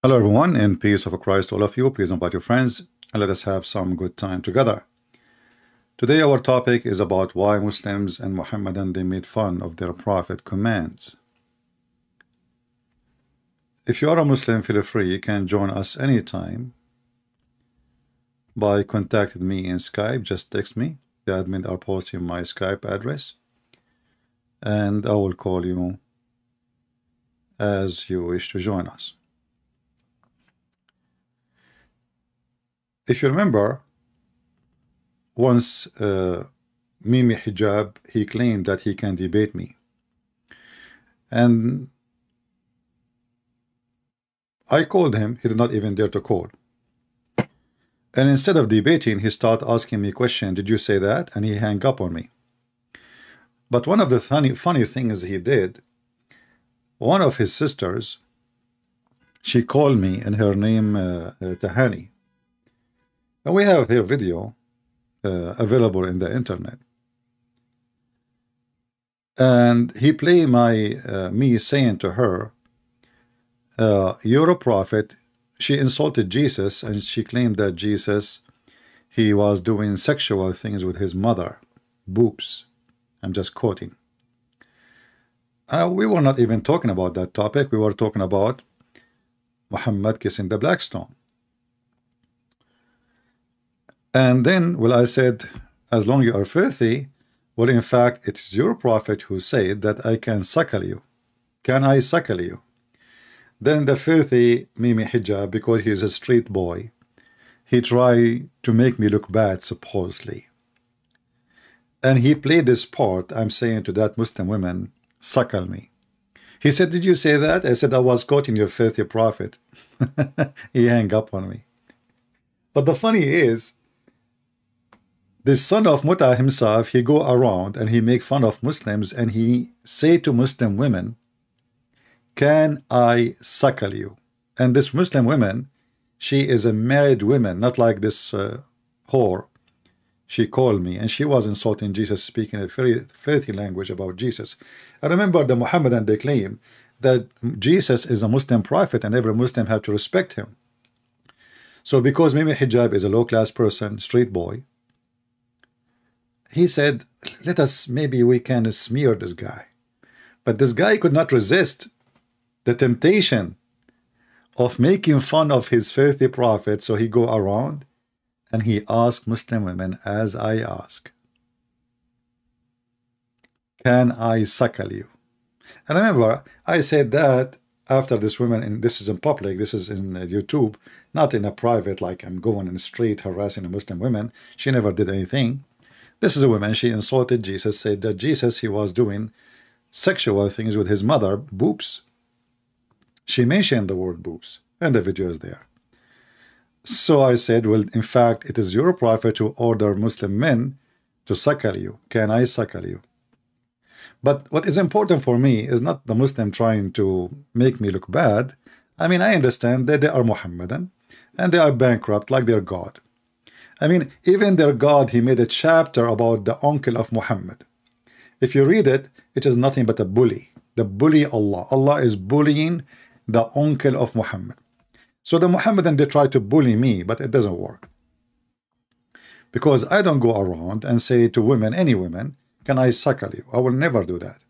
Hello everyone, in peace of Christ all of you, please invite your friends and let us have some good time together. Today our topic is about why Muslims and Muhammadan they made fun of their prophet commands. If you are a Muslim, feel free, you can join us anytime by contacting me in Skype, just text me, the admin are posting my Skype address and I will call you as you wish to join us. If you remember, once uh, Mimi Hijab, he claimed that he can debate me. And I called him, he did not even dare to call. And instead of debating, he started asking me question, did you say that? And he hung up on me. But one of the funny, funny things he did, one of his sisters, she called me and her name uh, uh, Tahani. And we have here video uh, available in the internet. And he played my uh, me saying to her, uh, "You're a prophet." She insulted Jesus, and she claimed that Jesus he was doing sexual things with his mother, boobs. I'm just quoting. Uh, we were not even talking about that topic. We were talking about Muhammad kissing the black stone. And then, well, I said, as long you are filthy, well, in fact, it's your prophet who said that I can suckle you. Can I suckle you? Then the filthy Mimi Hijab, because he's a street boy, he tried to make me look bad, supposedly. And he played this part, I'm saying to that Muslim woman, suckle me. He said, did you say that? I said, I was quoting your filthy prophet. he hung up on me. But the funny is, the son of Muta himself, he go around and he make fun of Muslims and he say to Muslim women, can I suckle you? And this Muslim woman, she is a married woman, not like this uh, whore. She called me and she was insulting Jesus, speaking a very filthy language about Jesus. I remember the Muhammadan, they claim that Jesus is a Muslim prophet and every Muslim have to respect him. So because Mimi Hijab is a low-class person, street boy, he said, let us, maybe we can smear this guy. But this guy could not resist the temptation of making fun of his filthy prophet. So he go around and he asked Muslim women, as I ask, can I suckle you? And remember, I said that after this woman, and this is in public, this is in uh, YouTube, not in a private, like I'm going in the street harassing a Muslim women. She never did anything. This is a woman, she insulted Jesus, said that Jesus, he was doing sexual things with his mother, boobs. She mentioned the word boobs, and the video is there. So I said, well, in fact, it is your prophet to order Muslim men to suckle you. Can I suckle you? But what is important for me is not the Muslim trying to make me look bad. I mean, I understand that they are Muhammadan and they are bankrupt like their God. I mean, even their God, he made a chapter about the uncle of Muhammad. If you read it, it is nothing but a bully. The bully Allah. Allah is bullying the uncle of Muhammad. So the Muhammadan, they try to bully me, but it doesn't work. Because I don't go around and say to women, any women, can I suckle you? I will never do that.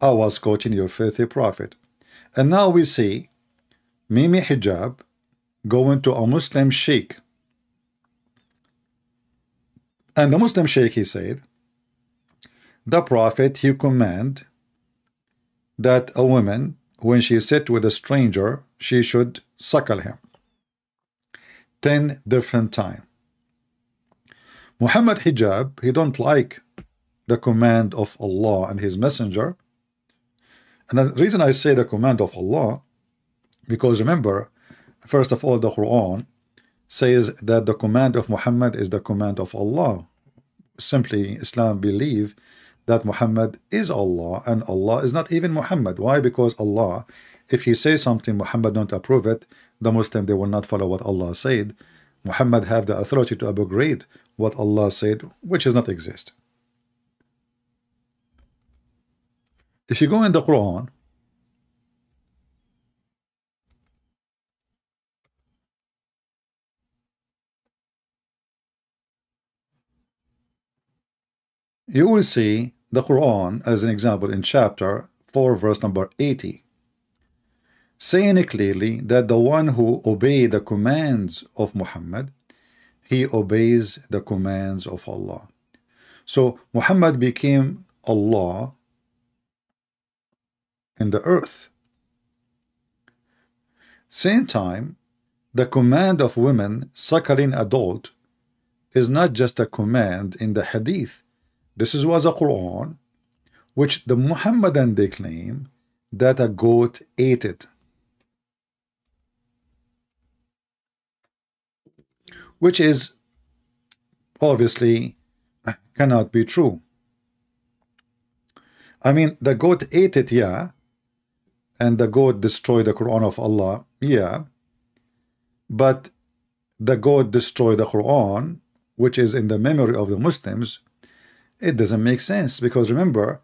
I was quoting your filthy prophet. And now we see Mimi Hijab going to a Muslim sheikh and the Muslim Sheikh, he said, the Prophet, he command that a woman, when she sit with a stranger, she should suckle him. Ten different time. Muhammad Hijab, he don't like the command of Allah and his messenger. And the reason I say the command of Allah, because remember, first of all, the Quran says that the command of Muhammad is the command of Allah. Simply, Islam believe that Muhammad is Allah and Allah is not even Muhammad. Why? Because Allah, if he says something, Muhammad don't approve it, the Muslim, they will not follow what Allah said. Muhammad have the authority to abrogate what Allah said, which does not exist. If you go in the Quran, you will see the Quran as an example in chapter 4 verse number 80 saying clearly that the one who obeys the commands of Muhammad he obeys the commands of Allah. So Muhammad became Allah in the earth. Same time the command of women suckling adult is not just a command in the hadith this is, was a Quran which the Muhammadan they claim that a goat ate it. Which is obviously cannot be true. I mean, the goat ate it, yeah, and the goat destroyed the Quran of Allah, yeah, but the goat destroyed the Quran, which is in the memory of the Muslims, it doesn't make sense because remember,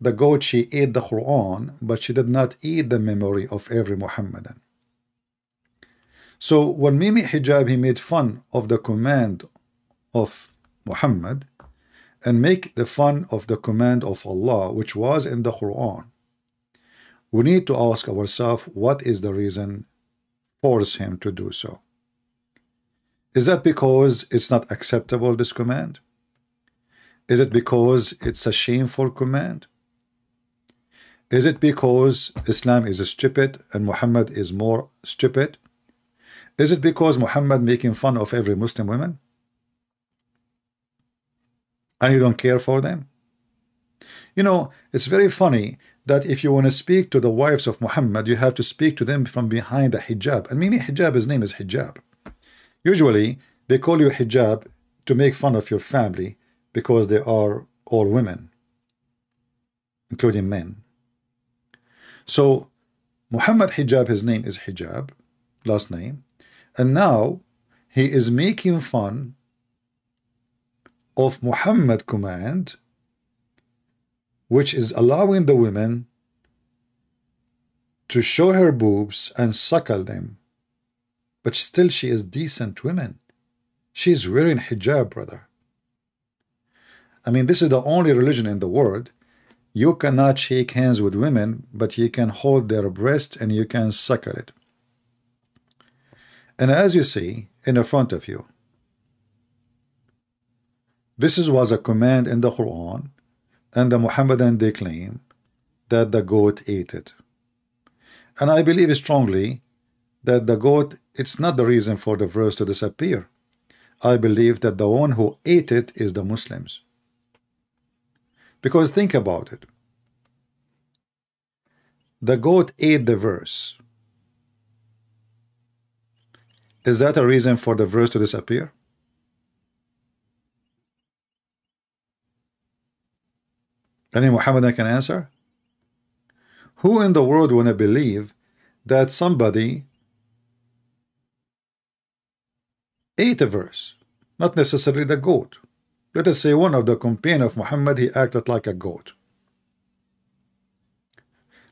the goat she ate the Quran, but she did not eat the memory of every Muhammadan. So when Mimi Hijab he made fun of the command of Muhammad and make the fun of the command of Allah which was in the Quran we need to ask ourselves what is the reason force him to do so is that because it's not acceptable this command is it because it's a shameful command? Is it because Islam is stupid and Muhammad is more stupid? Is it because Muhammad making fun of every Muslim woman? And you don't care for them? You know, it's very funny that if you want to speak to the wives of Muhammad, you have to speak to them from behind the hijab. And meaning hijab, his name is hijab. Usually, they call you hijab to make fun of your family because they are all women, including men. So Muhammad Hijab, his name is Hijab, last name, and now he is making fun of Muhammad command, which is allowing the women to show her boobs and suckle them. But still she is decent women. She is wearing hijab, brother. I mean, this is the only religion in the world. You cannot shake hands with women, but you can hold their breast and you can suckle it. And as you see in the front of you, this is, was a command in the Quran, and the Muhammadan they claim that the goat ate it. And I believe strongly that the goat, it's not the reason for the verse to disappear. I believe that the one who ate it is the Muslims. Because think about it. The goat ate the verse. Is that a reason for the verse to disappear? Any Muhammadan can answer? Who in the world want to believe that somebody ate a verse, not necessarily the goat? Let us say one of the companions of Muhammad, he acted like a goat.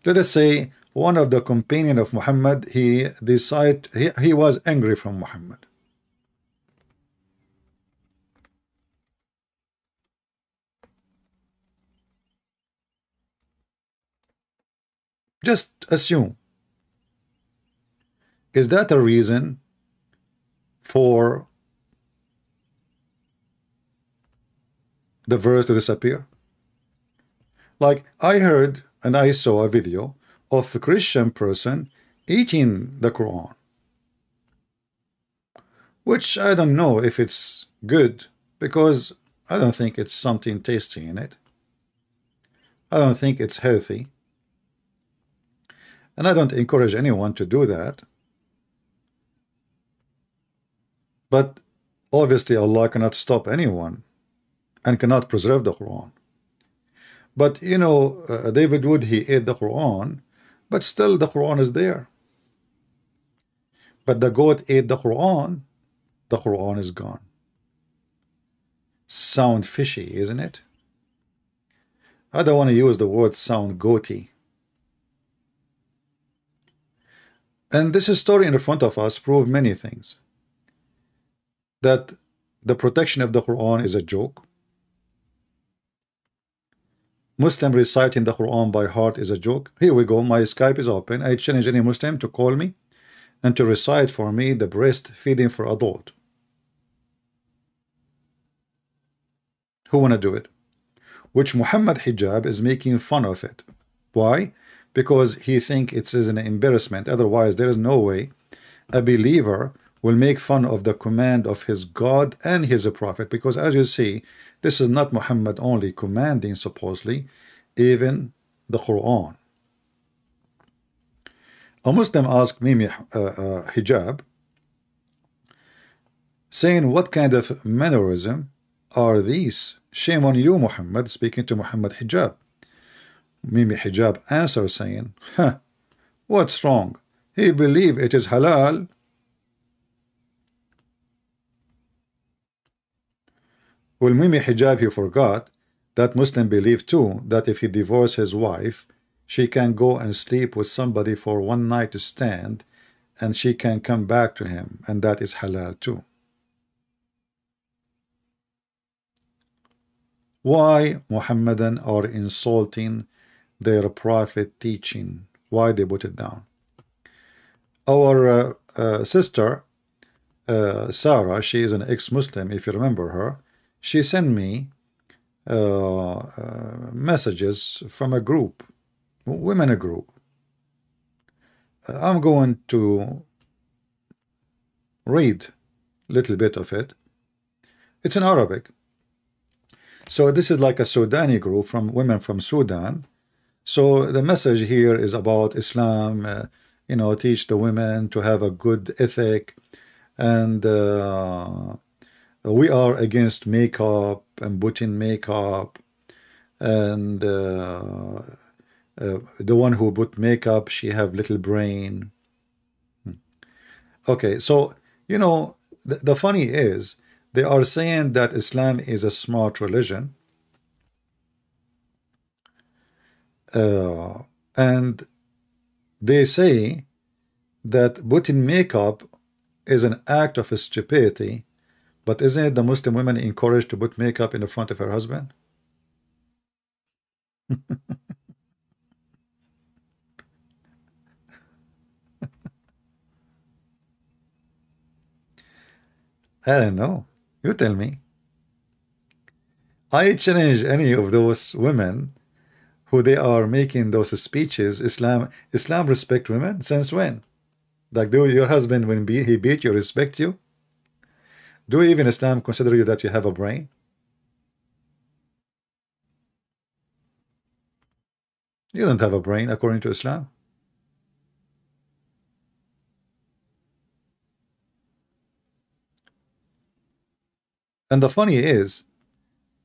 Let us say one of the companion of Muhammad, he decided he, he was angry from Muhammad. Just assume. Is that a reason for the verse to disappear? Like I heard and I saw a video of a Christian person eating the Quran, which I don't know if it's good because I don't think it's something tasty in it. I don't think it's healthy. And I don't encourage anyone to do that. But obviously Allah cannot stop anyone and cannot preserve the Quran. But you know, uh, David Wood, he ate the Quran, but still the Quran is there. But the goat ate the Quran, the Quran is gone. Sound fishy, isn't it? I don't want to use the word sound goaty. And this story in front of us proves many things. That the protection of the Quran is a joke Muslim reciting the Quran by heart is a joke. Here we go. My Skype is open. I challenge any Muslim to call me and to recite for me the breastfeeding for adult. Who want to do it? Which Muhammad Hijab is making fun of it. Why? Because he think it is an embarrassment. Otherwise, there is no way a believer will make fun of the command of his God and his prophet. Because as you see, this is not Muhammad only commanding supposedly, even the Quran. A Muslim asked Mimi uh, uh, Hijab, saying, What kind of mannerism are these? Shame on you, Muhammad, speaking to Muhammad Hijab. Mimi Hijab answers saying, Huh, what's wrong? He believe it is halal. Well, Mimi Hijab, he forgot that Muslim believe too that if he divorce his wife, she can go and sleep with somebody for one night to stand and she can come back to him and that is halal too. Why Muhammadan are insulting their prophet teaching? Why they put it down? Our uh, uh, sister uh, Sarah, she is an ex-Muslim if you remember her, she sent me uh, uh, messages from a group women a group. I'm going to read a little bit of it. It's in Arabic. So this is like a Sudani group from women from Sudan. So the message here is about Islam, uh, you know, teach the women to have a good ethic. And uh, we are against makeup and putting makeup and uh, uh, the one who put makeup she have little brain hmm. okay so you know the, the funny is they are saying that Islam is a smart religion uh, and they say that putting makeup is an act of stupidity but isn't it the Muslim women encouraged to put makeup in the front of her husband I don't know. You tell me. I challenge any of those women who they are making those speeches. Islam, Islam respect women since when? Like, do your husband when be, he beat you respect you? Do even Islam consider you that you have a brain? You don't have a brain according to Islam. And the funny is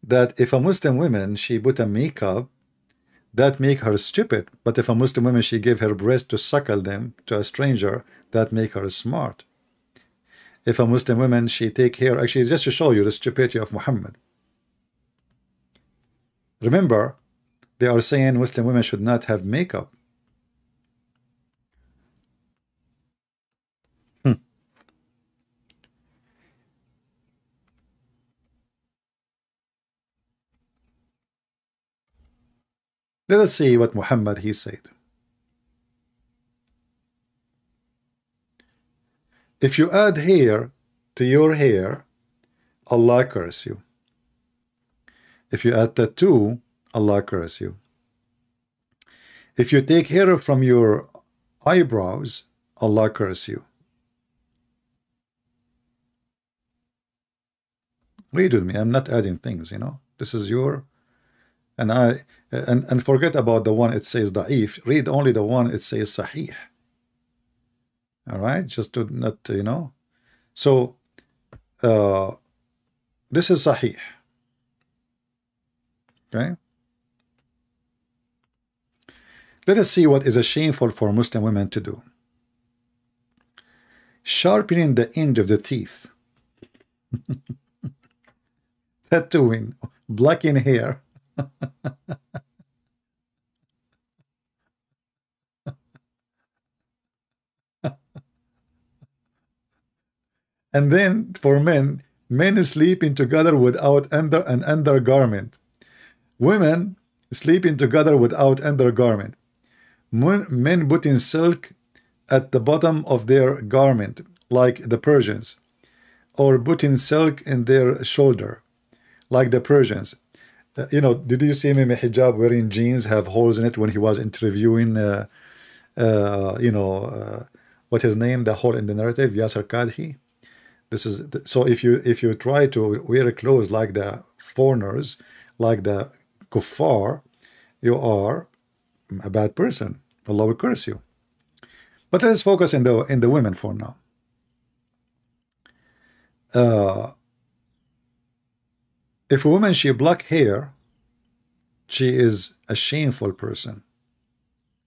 that if a Muslim woman, she put a makeup, that make her stupid. But if a Muslim woman, she give her breast to suckle them to a stranger, that make her smart. If a Muslim woman, she take hair, actually just to show you the stupidity of Muhammad. Remember, they are saying Muslim women should not have makeup. Hmm. Let us see what Muhammad he said. If you add hair to your hair, Allah curse you. If you add tattoo, Allah curse you. If you take hair from your eyebrows, Allah curse you. Read with me. I'm not adding things, you know. This is your and I and and forget about the one it says da'if read only the one it says sahih all right? Just to not you know? So uh, this is sahih. Okay? Let us see what is a shameful for Muslim women to do. Sharpening the end of the teeth. Tattooing. Blacking hair and then for men, men sleeping together without under an undergarment. Women sleeping together without undergarment. Men putting silk at the bottom of their garment, like the Persians, or putting silk in their shoulder, like the Persians. Uh, you know, did you see Mimi Hijab wearing jeans have holes in it when he was interviewing, uh, uh, you know, uh, what his name, the hole in the narrative, Yasir Qadhi? This is so if you if you try to wear clothes like the foreigners, like the kuffar, you are a bad person. Allah will curse you. But let's focus in the in the women for now. Uh, if a woman she black hair, she is a shameful person.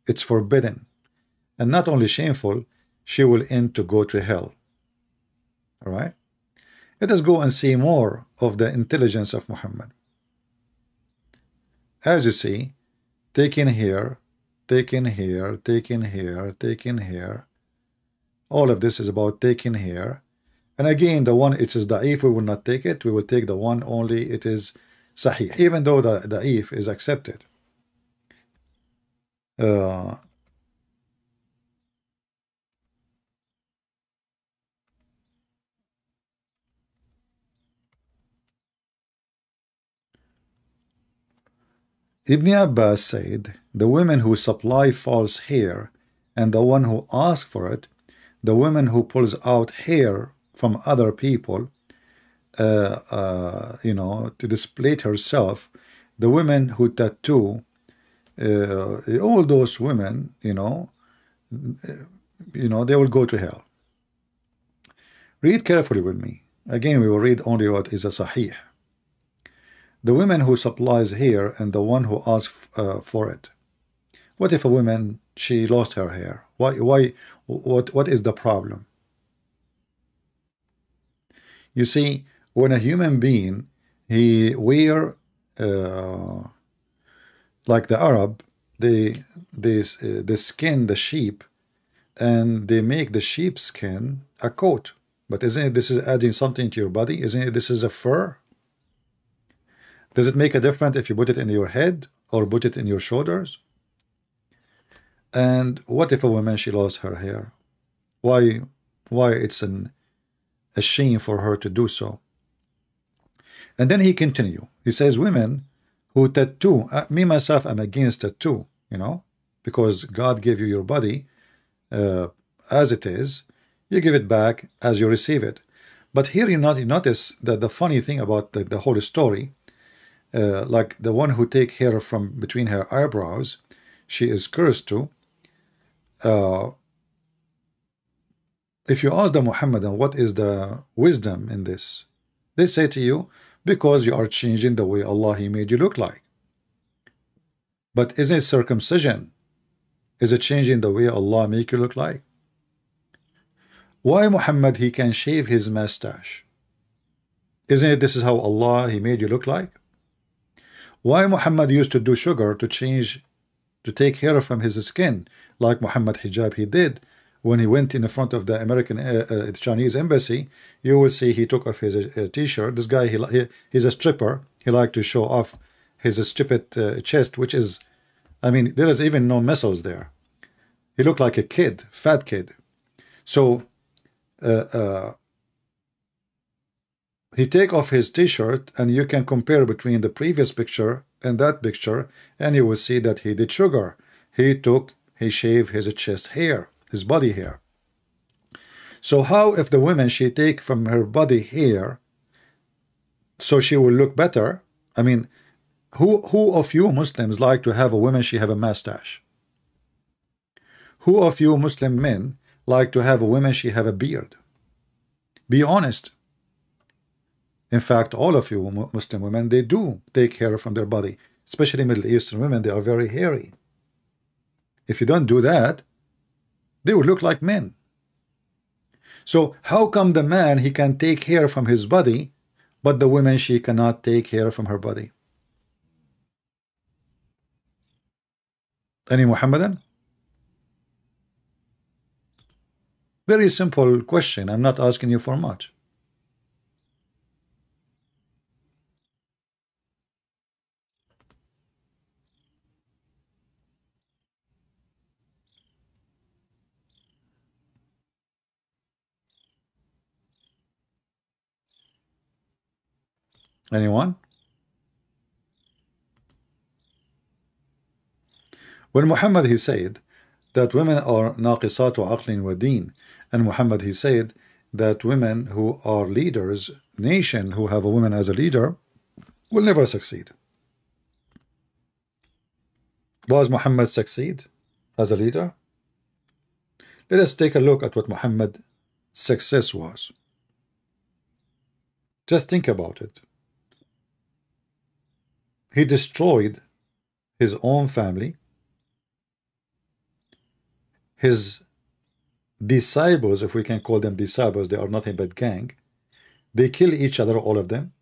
It's forbidden, and not only shameful, she will end to go to hell. All right. Let us go and see more of the intelligence of Muhammad. As you see, taken here, taken here, taken here, taken here. All of this is about taking here. And again, the one it is da'if, we will not take it. We will take the one only it is sahih, even though the da'if is accepted. Uh, Ibn Abbas said, the women who supply false hair and the one who asks for it, the woman who pulls out hair from other people, uh, uh, you know, to display herself, the women who tattoo, uh, all those women, you know, you know, they will go to hell. Read carefully with me. Again, we will read only what is a sahih the woman who supplies hair and the one who asks uh, for it. What if a woman she lost her hair? Why? Why? What? What is the problem? You see, when a human being he wear uh, like the Arab, they they uh, they skin the sheep, and they make the sheep skin a coat. But isn't it this is adding something to your body? Isn't it this is a fur? Does it make a difference if you put it in your head or put it in your shoulders? And what if a woman she lost her hair? Why why it's an a shame for her to do so? And then he continue. He says women who tattoo uh, me myself I'm against tattoo, you know, because God gave you your body uh, as it is, you give it back as you receive it. But here you, not, you notice that the funny thing about the, the whole story uh, like the one who take hair from between her eyebrows, she is cursed to. Uh, if you ask the Muhammadan what is the wisdom in this, they say to you, because you are changing the way Allah He made you look like. But isn't circumcision? Is it changing the way Allah make you look like? Why Muhammad he can shave his mustache? Isn't it this is how Allah He made you look like? Why Muhammad used to do sugar to change, to take hair from his skin, like Muhammad Hijab he did when he went in front of the American uh, uh, Chinese embassy. You will see he took off his uh, t-shirt. This guy, he, he he's a stripper. He liked to show off his stripped uh, chest, which is, I mean, there is even no muscles there. He looked like a kid, fat kid. So, uh, uh, he take off his t-shirt and you can compare between the previous picture and that picture and you will see that he did sugar. He took, he shaved his chest hair, his body hair. So how if the woman she take from her body hair so she will look better? I mean, who who of you Muslims like to have a woman she have a mustache? Who of you Muslim men like to have a woman she have a beard? Be honest. In fact, all of you Muslim women, they do take hair from their body, especially Middle Eastern women, they are very hairy. If you don't do that, they would look like men. So how come the man, he can take hair from his body, but the woman, she cannot take hair from her body? Any Muhammadan? Very simple question. I'm not asking you for much. Anyone? When Muhammad he said that women are naqisatu aqlin wa deen, and Muhammad he said that women who are leaders, nation who have a woman as a leader, will never succeed. Was Muhammad succeed as a leader? Let us take a look at what Muhammad's success was. Just think about it. He destroyed his own family, his disciples, if we can call them disciples, they are nothing but gang. They kill each other, all of them.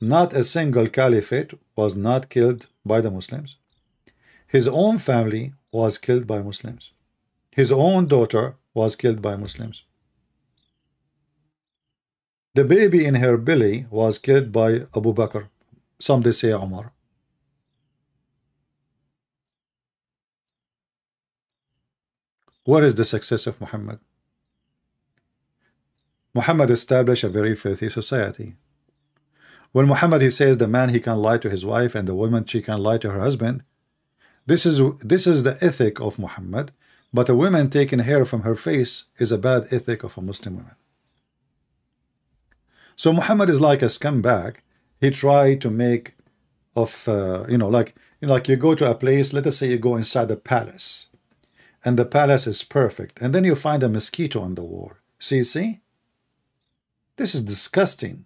Not a single caliphate was not killed by the Muslims. His own family was killed by Muslims. His own daughter was killed by Muslims. The baby in her belly was killed by Abu Bakr. Some they say Umar. What is the success of Muhammad? Muhammad established a very filthy society. When Muhammad he says the man he can lie to his wife and the woman she can lie to her husband, this is this is the ethic of Muhammad but a woman taking hair from her face is a bad ethic of a Muslim woman. So Muhammad is like a scumbag. He tried to make of, uh, you know, like, you know, like you go to a place, let us say you go inside the palace, and the palace is perfect, and then you find a mosquito on the wall. See, see? This is disgusting.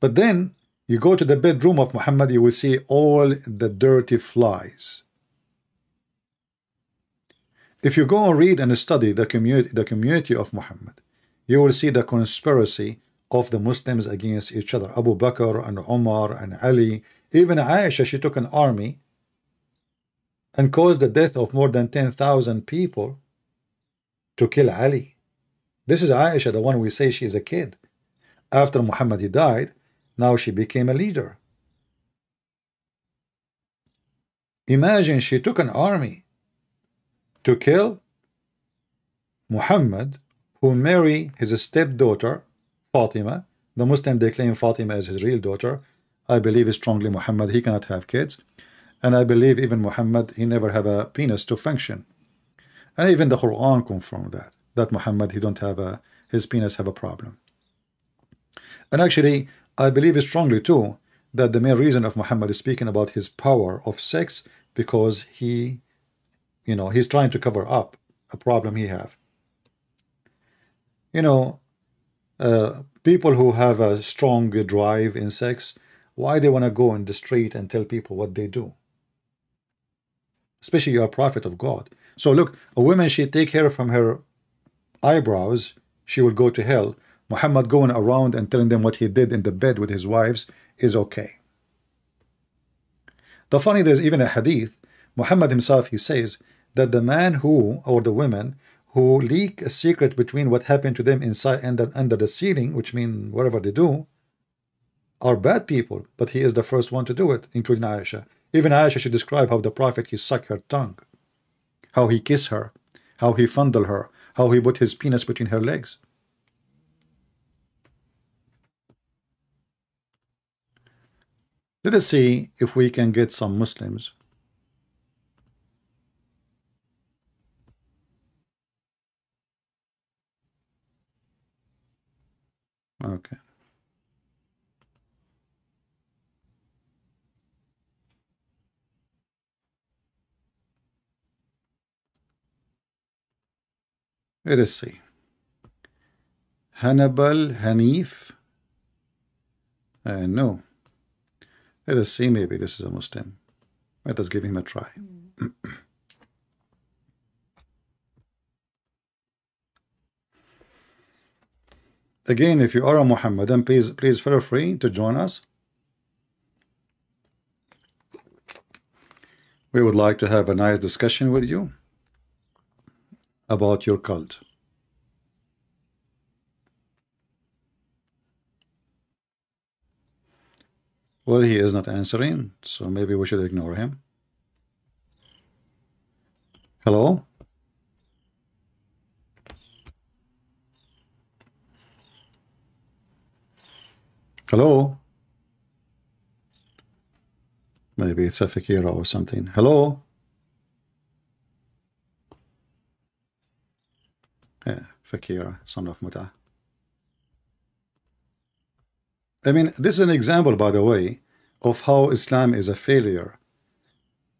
But then you go to the bedroom of Muhammad, you will see all the dirty flies. If you go and read and study the community, the community of Muhammad, you will see the conspiracy of the Muslims against each other. Abu Bakr and Umar and Ali, even Aisha, she took an army and caused the death of more than 10,000 people to kill Ali. This is Aisha, the one we say she is a kid. After Muhammad died, now she became a leader. Imagine she took an army to kill Muhammad who marry his stepdaughter Fatima. The Muslim they claim Fatima as his real daughter. I believe strongly Muhammad. He cannot have kids. And I believe even Muhammad he never have a penis to function. And even the Quran confirm that that Muhammad he don't have a his penis have a problem. And actually I believe strongly too that the main reason of Muhammad is speaking about his power of sex because he you know, he's trying to cover up a problem he have. You know, uh, people who have a strong drive in sex, why they want to go in the street and tell people what they do? Especially you're a prophet of God. So look, a woman, she take hair from her eyebrows, she will go to hell. Muhammad going around and telling them what he did in the bed with his wives is okay. The funny, there's even a hadith. Muhammad himself, he says, that the man who or the women who leak a secret between what happened to them inside and under the ceiling, which mean whatever they do, are bad people. But he is the first one to do it, including Aisha. Even Aisha should describe how the Prophet he sucked her tongue, how he kissed her, how he fondled her, how he put his penis between her legs. Let us see if we can get some Muslims Okay. Let us see. Hannibal Hanif. Uh, no. Let us see. Maybe this is a Muslim. Let us give him a try. Mm. Again, if you are a Muhammadan, please, please feel free to join us. We would like to have a nice discussion with you about your cult. Well, he is not answering, so maybe we should ignore him. Hello? Hello? Maybe it's a Fakira or something. Hello? Yeah, Fakira, son of Muta. I mean, this is an example, by the way, of how Islam is a failure.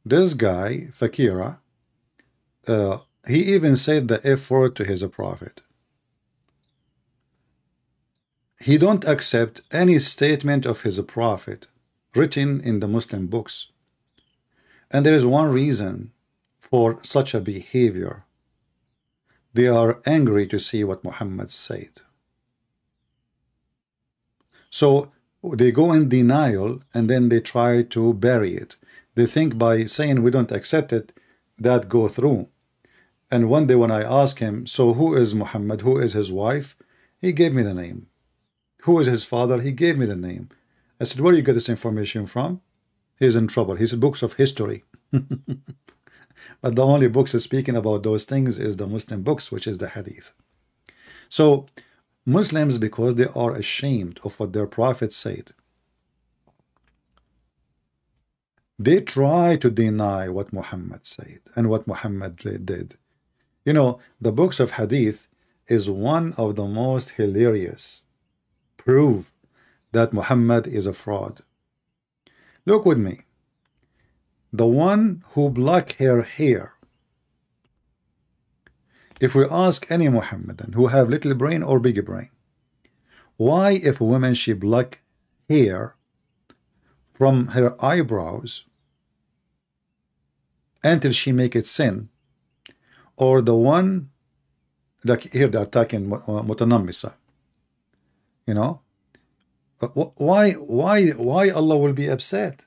This guy, Fakira, uh, he even said the F word to his prophet. He don't accept any statement of his prophet written in the Muslim books. And there is one reason for such a behavior. They are angry to see what Muhammad said. So they go in denial and then they try to bury it. They think by saying we don't accept it, that go through. And one day when I asked him, so who is Muhammad? Who is his wife? He gave me the name. Who is his father? He gave me the name. I said, where do you get this information from? He's in trouble. He's books of history. but the only books speaking about those things is the Muslim books, which is the Hadith. So Muslims, because they are ashamed of what their prophet said, they try to deny what Muhammad said and what Muhammad did. You know, the books of Hadith is one of the most hilarious proof that Muhammad is a fraud. Look with me. The one who black her hair. If we ask any Muhammadan who have little brain or big brain, why if a woman she black hair from her eyebrows until she make it sin, or the one like here they're attacking mutanammisa, you know? Why why why Allah will be upset?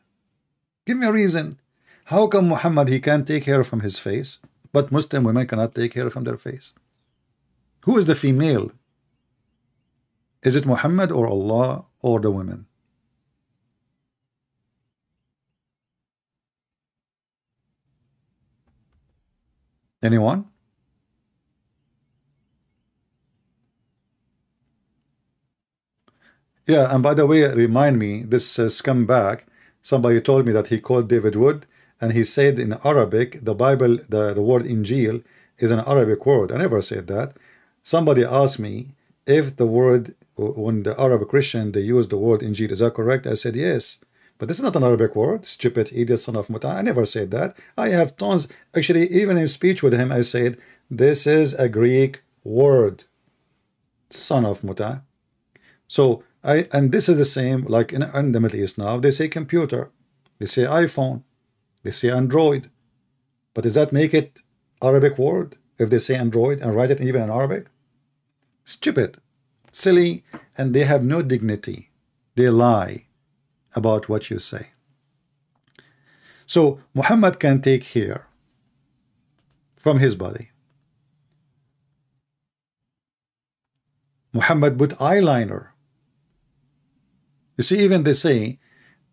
Give me a reason. How come Muhammad he can't take hair from his face but Muslim women cannot take hair from their face? Who is the female? Is it Muhammad or Allah or the women? Anyone Yeah, and by the way, remind me, this uh, scumbag, somebody told me that he called David Wood, and he said in Arabic, the Bible, the, the word Injil is an Arabic word. I never said that. Somebody asked me if the word, when the Arab Christian, they use the word Injil, is that correct? I said yes. But this is not an Arabic word, stupid idiot son of Muta. I never said that. I have tons. Actually, even in speech with him, I said, this is a Greek word, son of Muta. So I, and this is the same like in, in the Middle East now. They say computer, they say iPhone, they say Android. But does that make it Arabic word if they say Android and write it even in Arabic? Stupid, silly, and they have no dignity. They lie about what you say. So Muhammad can take here from his body. Muhammad put eyeliner you see, even they say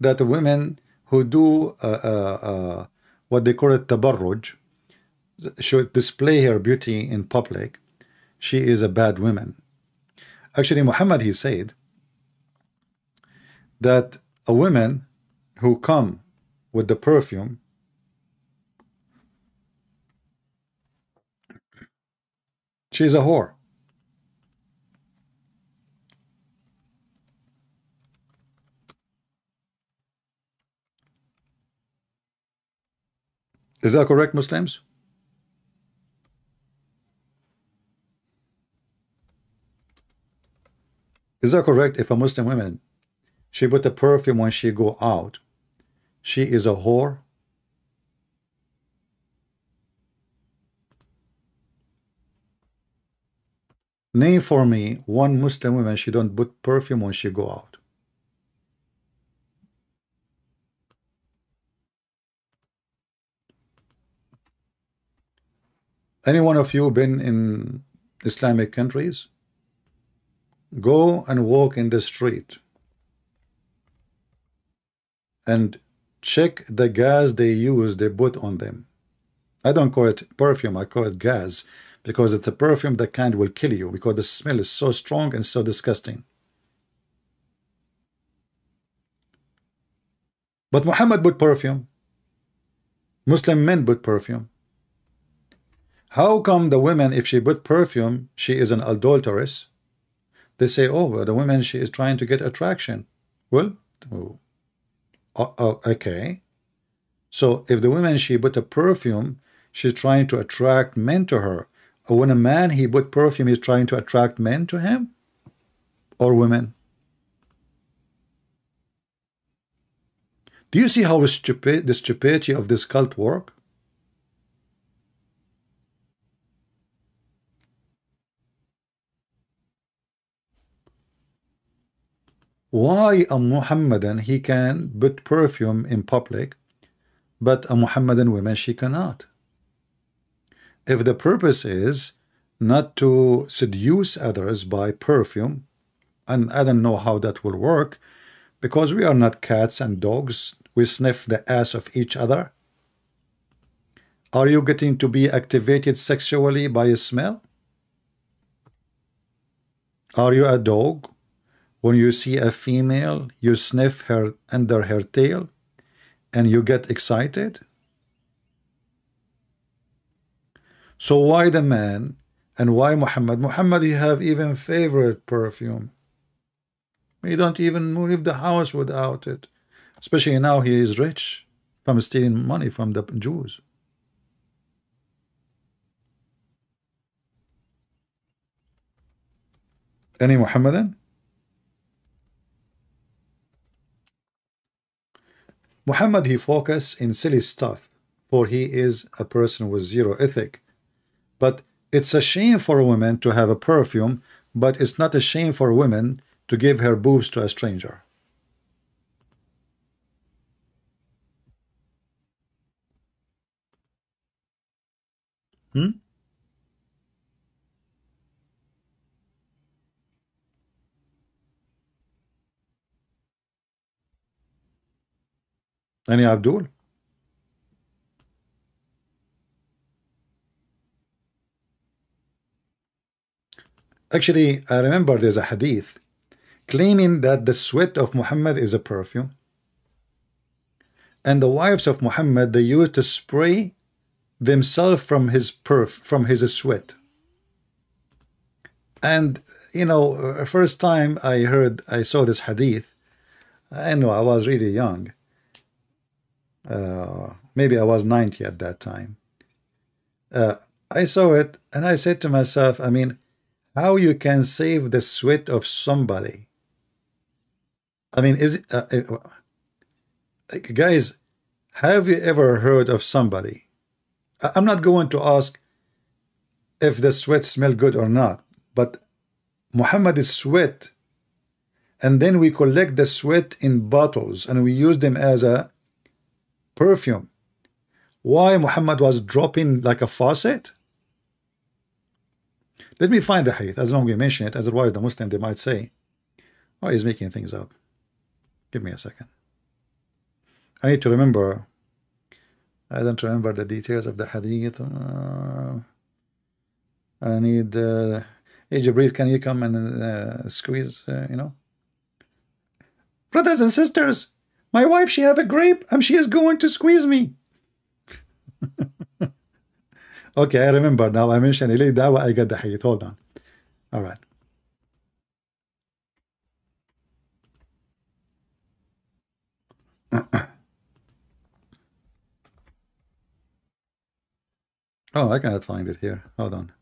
that women who do uh, uh, uh, what they call it tabarruj should display her beauty in public. She is a bad woman. Actually, Muhammad, he said that a woman who come with the perfume she's a whore. Is that correct, Muslims? Is that correct if a Muslim woman, she put the perfume when she go out, she is a whore? Name for me one Muslim woman she don't put perfume when she go out. Any one of you been in Islamic countries? Go and walk in the street and check the gas they use, they put on them. I don't call it perfume, I call it gas because it's a perfume that kind will kill you because the smell is so strong and so disgusting. But Muhammad put perfume. Muslim men put perfume. How come the women, if she put perfume, she is an adulteress? They say, oh, well, the woman, she is trying to get attraction. Well, oh, oh, oh okay. So if the woman, she put a perfume, she's trying to attract men to her. When a man, he put perfume, he's trying to attract men to him? Or women? Do you see how stupid, the stupidity of this cult work? Why a Muhammadan he can put perfume in public but a Muhammadan woman she cannot. If the purpose is not to seduce others by perfume and I don't know how that will work because we are not cats and dogs we sniff the ass of each other. Are you getting to be activated sexually by a smell? Are you a dog when you see a female, you sniff her under her tail and you get excited? So why the man and why Muhammad? Muhammad, he have even favorite perfume. He don't even leave the house without it. Especially now he is rich from stealing money from the Jews. Any Muhammadan? Muhammad he focus in silly stuff for he is a person with zero ethic. But it's a shame for a woman to have a perfume but it's not a shame for women to give her boobs to a stranger. Hmm Any Abdul? Actually, I remember there's a hadith claiming that the sweat of Muhammad is a perfume. And the wives of Muhammad, they used to spray themselves from his perf, from his sweat. And, you know, uh, first time I heard, I saw this hadith, I know I was really young. Uh, maybe I was 90 at that time. Uh, I saw it and I said to myself, I mean, how you can save the sweat of somebody? I mean, is it, uh, uh guys, have you ever heard of somebody? I'm not going to ask if the sweat smell good or not, but Muhammad is sweat, and then we collect the sweat in bottles and we use them as a perfume. Why Muhammad was dropping like a faucet? Let me find the hadith as long as we mention it, otherwise the Muslim they might say, oh, he's making things up. Give me a second. I need to remember. I don't remember the details of the hadith. Uh, I need. Uh, hey, can you come and uh, squeeze? Uh, you know, brothers and sisters, my wife, she have a grape and she is going to squeeze me. okay, I remember now. I mentioned Ilay Dawa, I got the hadith. Hold on. All right. oh, I cannot find it here. Hold on.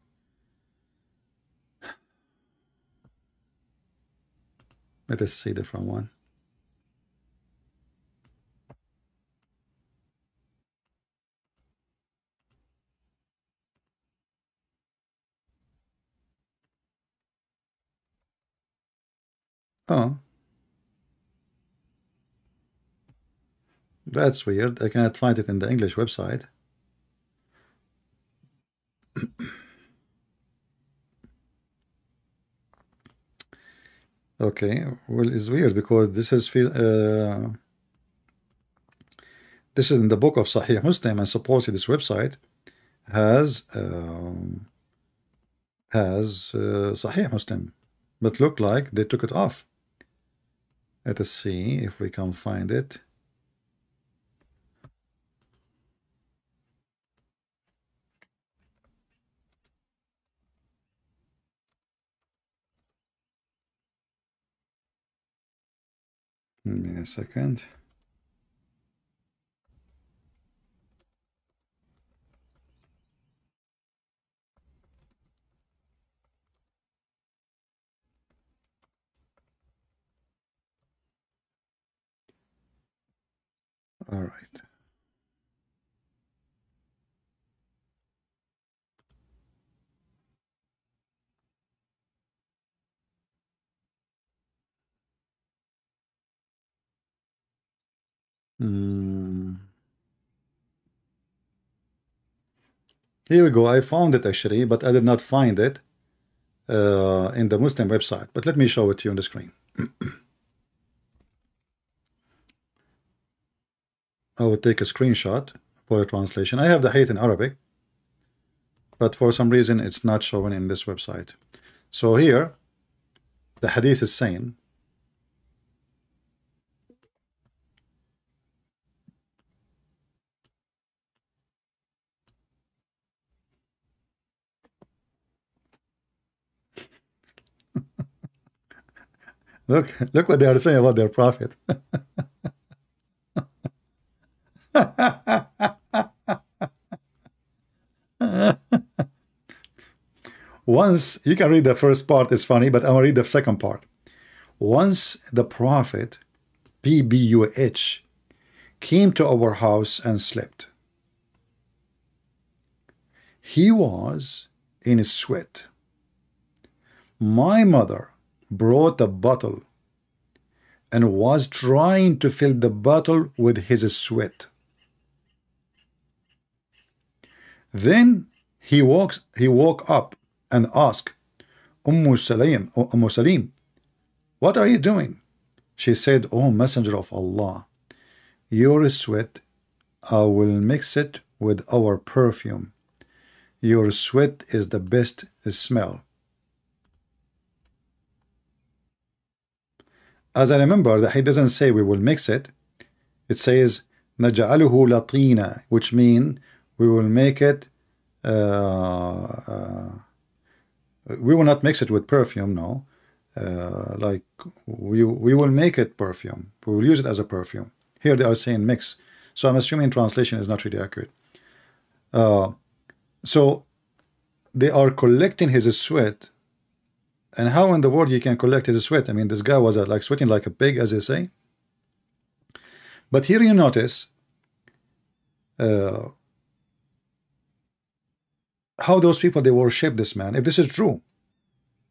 Let us see the front one. Oh. That's weird. I cannot find it in the English website. okay, well, it's weird because this is uh, this is in the book of Sahih Muslim, and supposedly this website has um, has uh, Sahih Muslim, but look like they took it off. Let us see if we can find it. Give me a second. All right. Hmm. Here we go. I found it actually, but I did not find it uh, in the Muslim website. But let me show it to you on the screen. I would take a screenshot for a translation. I have the hadith in Arabic, but for some reason it's not showing in this website. So here, the hadith is saying, Look, look what they are saying about their prophet. Once, you can read the first part, it's funny, but I'm going to read the second part. Once the prophet, PBUH, came to our house and slept. He was in a sweat. My mother brought a bottle and was trying to fill the bottle with his sweat. Then he walks he woke up and asked Umm Salim, umm Salim, what are you doing? She said, O Messenger of Allah, your sweat, I will mix it with our perfume. Your sweat is the best smell. as I remember that he doesn't say we will mix it it says نجعله latina which mean we will make it uh, uh, we will not mix it with perfume no. Uh, like we we will make it perfume. We will use it as a perfume. Here they are saying mix. So I'm assuming translation is not really accurate. So they are collecting his sweat. And how in the world you can collect his sweat? I mean, this guy was uh, like sweating like a pig, as they say. But here you notice uh, how those people they worship this man. If this is true,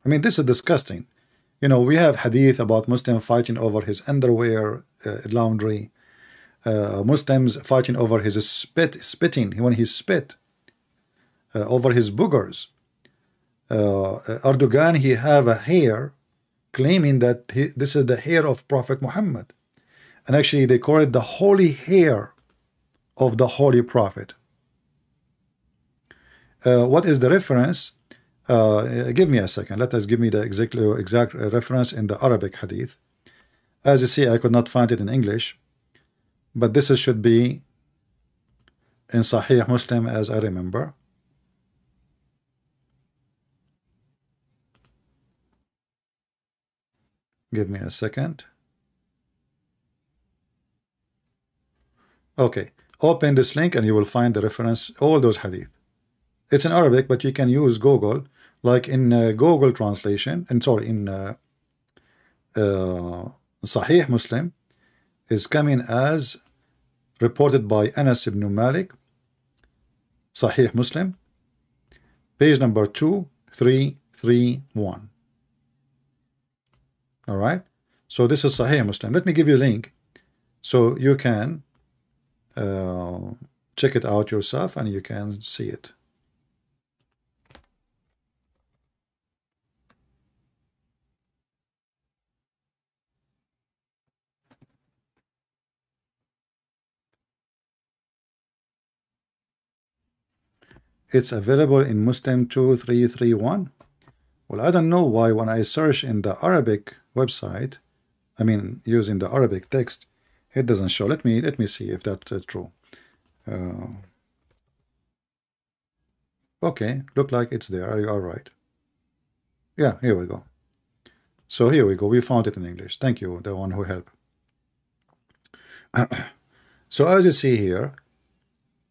I mean, this is disgusting. You know, we have hadith about Muslim fighting over his underwear, uh, laundry, uh, Muslims fighting over his spit, spitting when he spit, uh, over his boogers uh, Erdogan he have a hair claiming that he, this is the hair of Prophet Muhammad and actually they call it the holy hair of the holy prophet uh, what is the reference uh, give me a second let us give me the exact, exact reference in the Arabic hadith as you see I could not find it in English but this should be in Sahih Muslim as I remember Give me a second. Okay, open this link and you will find the reference, all those hadith. It's in Arabic, but you can use Google, like in uh, Google translation, and sorry, in uh, uh, Sahih Muslim, is coming as reported by Anas ibn Malik, Sahih Muslim, page number 2331 all right? So this is Sahih Muslim. Let me give you a link so you can uh, check it out yourself and you can see it it's available in Muslim 2331 well I don't know why when I search in the Arabic website I mean using the Arabic text it doesn't show. Let me let me see if that's uh, true. Uh, okay look like it's there. You are right? Yeah here we go. So here we go. We found it in English. Thank you the one who helped. So as you see here,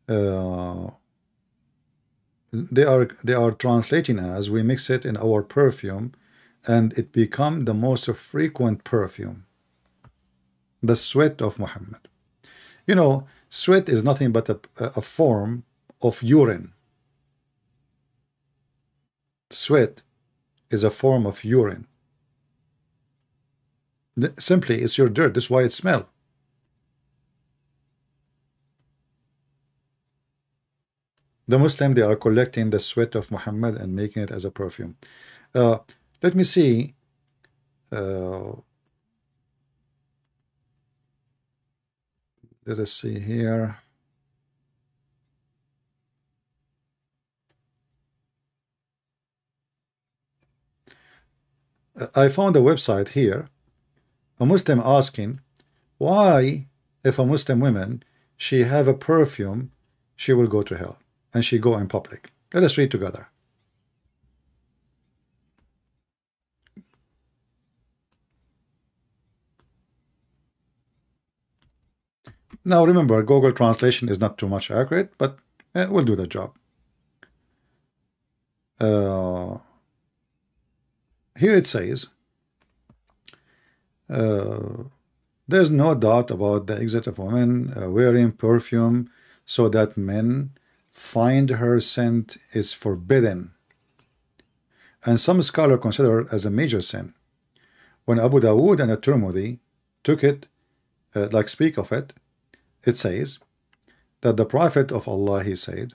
uh, they are they are translating as we mix it in our perfume and it become the most frequent perfume. The sweat of Muhammad. You know sweat is nothing but a, a form of urine. Sweat is a form of urine. Simply it's your dirt. That's why it smell the Muslim they are collecting the sweat of Muhammad and making it as a perfume. Uh, let me see uh, let us see here. I found a website here a Muslim asking why if a Muslim woman she have a perfume she will go to hell and she go in public. Let us read together. Now remember, Google translation is not too much accurate, but eh, we'll do the job. Uh, here it says, uh, there's no doubt about the exit of women uh, wearing perfume so that men find her scent is forbidden. And some scholars consider it as a major sin. When Abu Dawood and At-Tirmidhi took it, uh, like speak of it, it says that the Prophet of Allah, he said,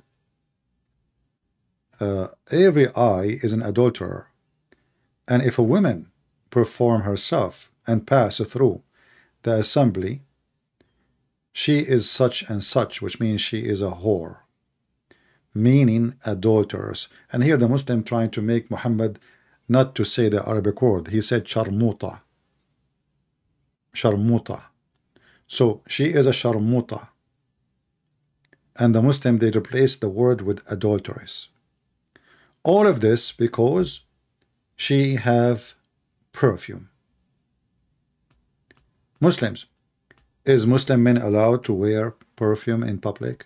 uh, every eye is an adulterer, and if a woman perform herself and pass through the assembly, she is such and such, which means she is a whore meaning adulterers. And here the Muslim trying to make Muhammad not to say the Arabic word. He said sharmuta. Sharmuta. So she is a sharmuta. And the Muslim, they replace the word with adulteress. All of this because she have perfume. Muslims, is Muslim men allowed to wear perfume in public?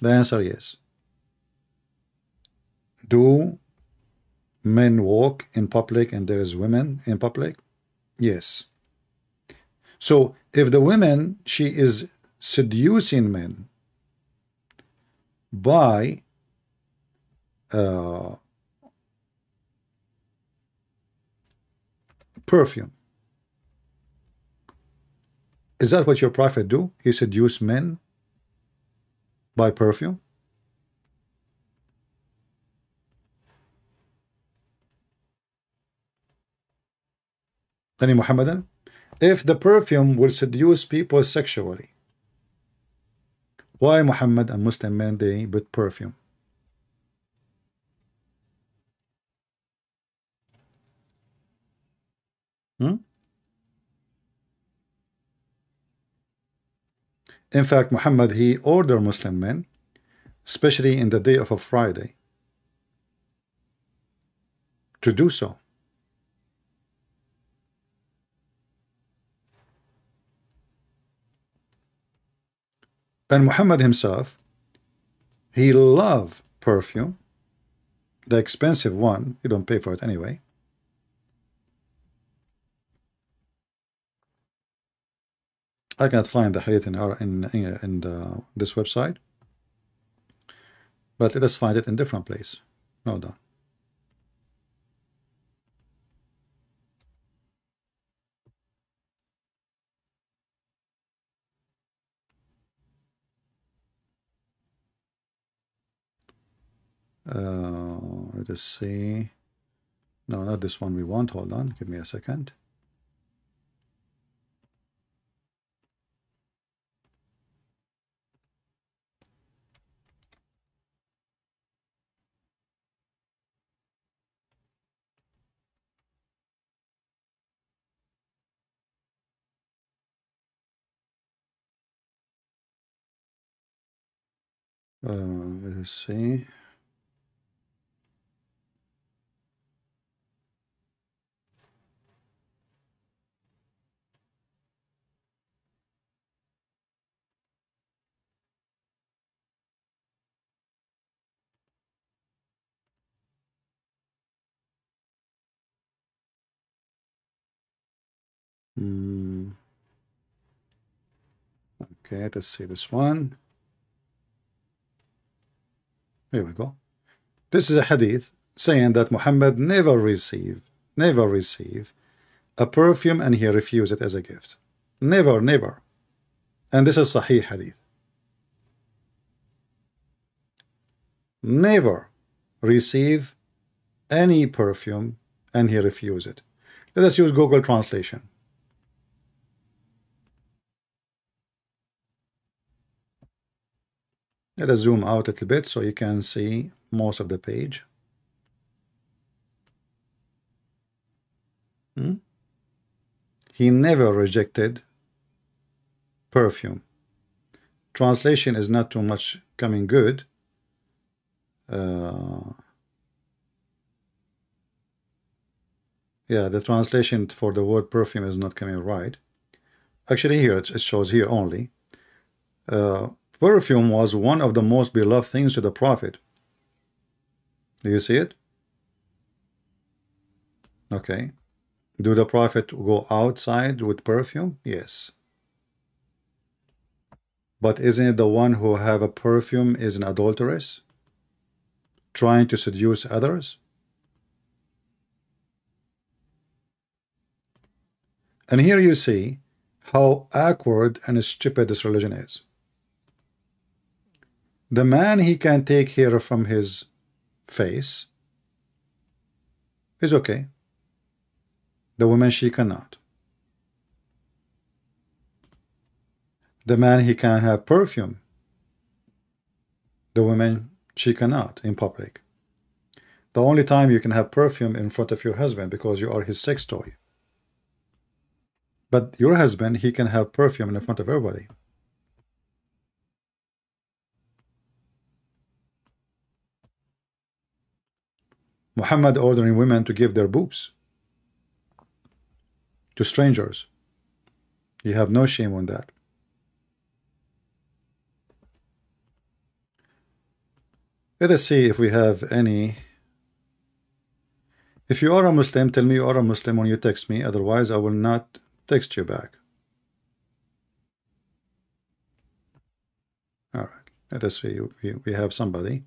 The answer is. Do men walk in public and there is women in public? Yes. So if the women, she is seducing men by uh, perfume. Is that what your prophet do? He seduce men by perfume? Any Muhammadan? If the perfume will seduce people sexually, why Muhammad and Muslim men they put perfume? Hmm? In fact, Muhammad, he ordered Muslim men, especially in the day of a Friday, to do so. And Muhammad himself, he loved perfume, the expensive one, you don't pay for it anyway. I cannot find the hadith in in in, in the, this website, but let us find it in different place. Hold on. Uh, let us see. No, not this one we want. Hold on. Give me a second. Uh, let's see. Hmm. Okay, let's see this one. Here we go. This is a hadith saying that Muhammad never received, never received a perfume and he refused it as a gift. Never, never. And this is Sahih hadith. Never receive any perfume and he refused it. Let us use Google translation. Let us zoom out a little bit so you can see most of the page. Hmm? He never rejected perfume. Translation is not too much coming good. Uh, yeah, the translation for the word perfume is not coming right. Actually, here it shows here only. Uh, Perfume was one of the most beloved things to the Prophet. Do you see it? Okay. Do the Prophet go outside with perfume? Yes. But isn't it the one who have a perfume is an adulteress? Trying to seduce others? And here you see how awkward and stupid this religion is. The man he can take here from his face is okay. The woman she cannot. The man he can have perfume. The woman she cannot in public. The only time you can have perfume in front of your husband because you are his sex toy. But your husband, he can have perfume in front of everybody. Muhammad ordering women to give their boobs to strangers. You have no shame on that. Let us see if we have any. If you are a Muslim, tell me you are a Muslim when you text me. Otherwise, I will not text you back. All right. Let us see. We, we have somebody.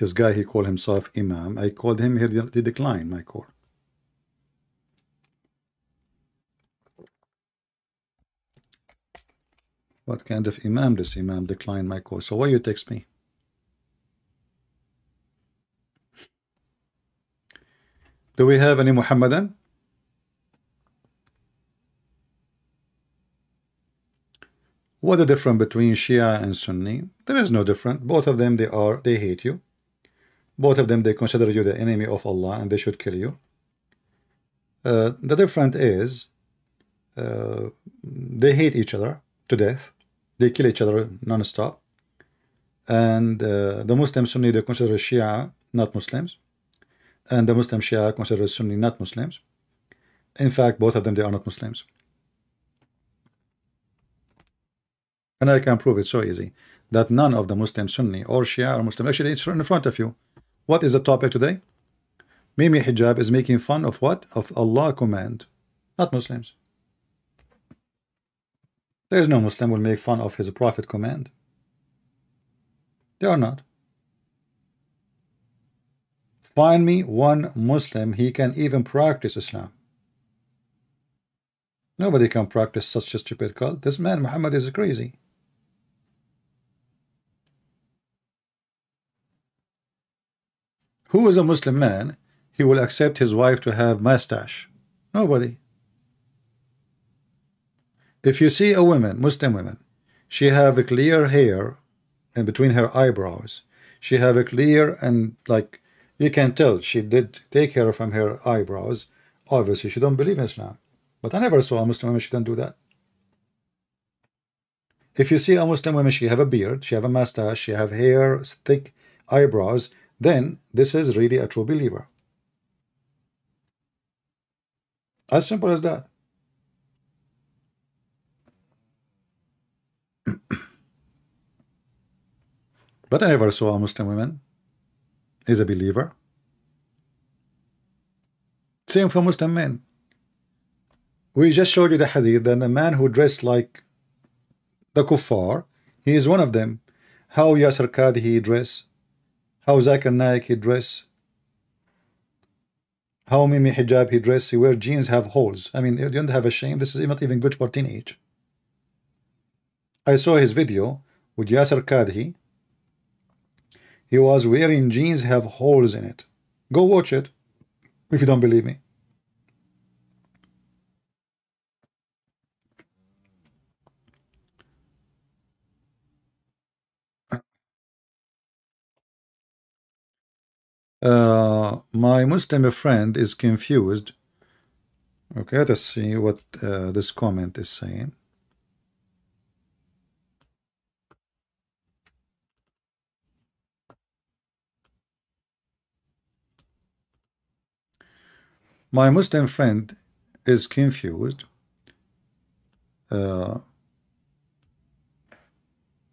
This guy, he called himself Imam. I called him, he declined my call. What kind of Imam this Imam declined my call? So why you text me? Do we have any Muhammadan? What the difference between Shia and Sunni? There is no difference. Both of them, they are, they hate you. Both of them, they consider you the enemy of Allah and they should kill you. Uh, the difference is uh, they hate each other to death. They kill each other non-stop. And uh, the Muslim Sunni, they consider Shia not Muslims. And the Muslim Shia consider Sunni not Muslims. In fact, both of them, they are not Muslims. And I can prove it so easy that none of the Muslim Sunni or Shia or Muslim, actually it's in front of you. What is the topic today? Mimi Hijab is making fun of what? Of Allah command, not Muslims. There is no Muslim will make fun of his Prophet command. They are not. Find me one Muslim, he can even practice Islam. Nobody can practice such a stupid cult. This man, Muhammad, is crazy. Who is a Muslim man? He will accept his wife to have mustache. Nobody. If you see a woman, Muslim woman, she have a clear hair in between her eyebrows. She have a clear and like you can tell she did take care from her eyebrows. Obviously, she don't believe in Islam. But I never saw a Muslim woman she don't do that. If you see a Muslim woman, she have a beard, she have a mustache, she have hair, thick eyebrows, then this is really a true believer. As simple as that. But I never saw a Muslim woman is a believer. Same for Muslim men. We just showed you the hadith that the man who dressed like the kuffar, he is one of them. How Yasir Qadhi he dress, how Zakir Naik he dress, how Mimi Hijab he dress, he wear jeans have holes. I mean, you don't have a shame. This is not even good for teenage. I saw his video with Yasir Qadhi. He was wearing jeans have holes in it. Go watch it if you don't believe me. Uh, my Muslim friend is confused. Okay, let us see what uh, this comment is saying. My Muslim friend is confused uh,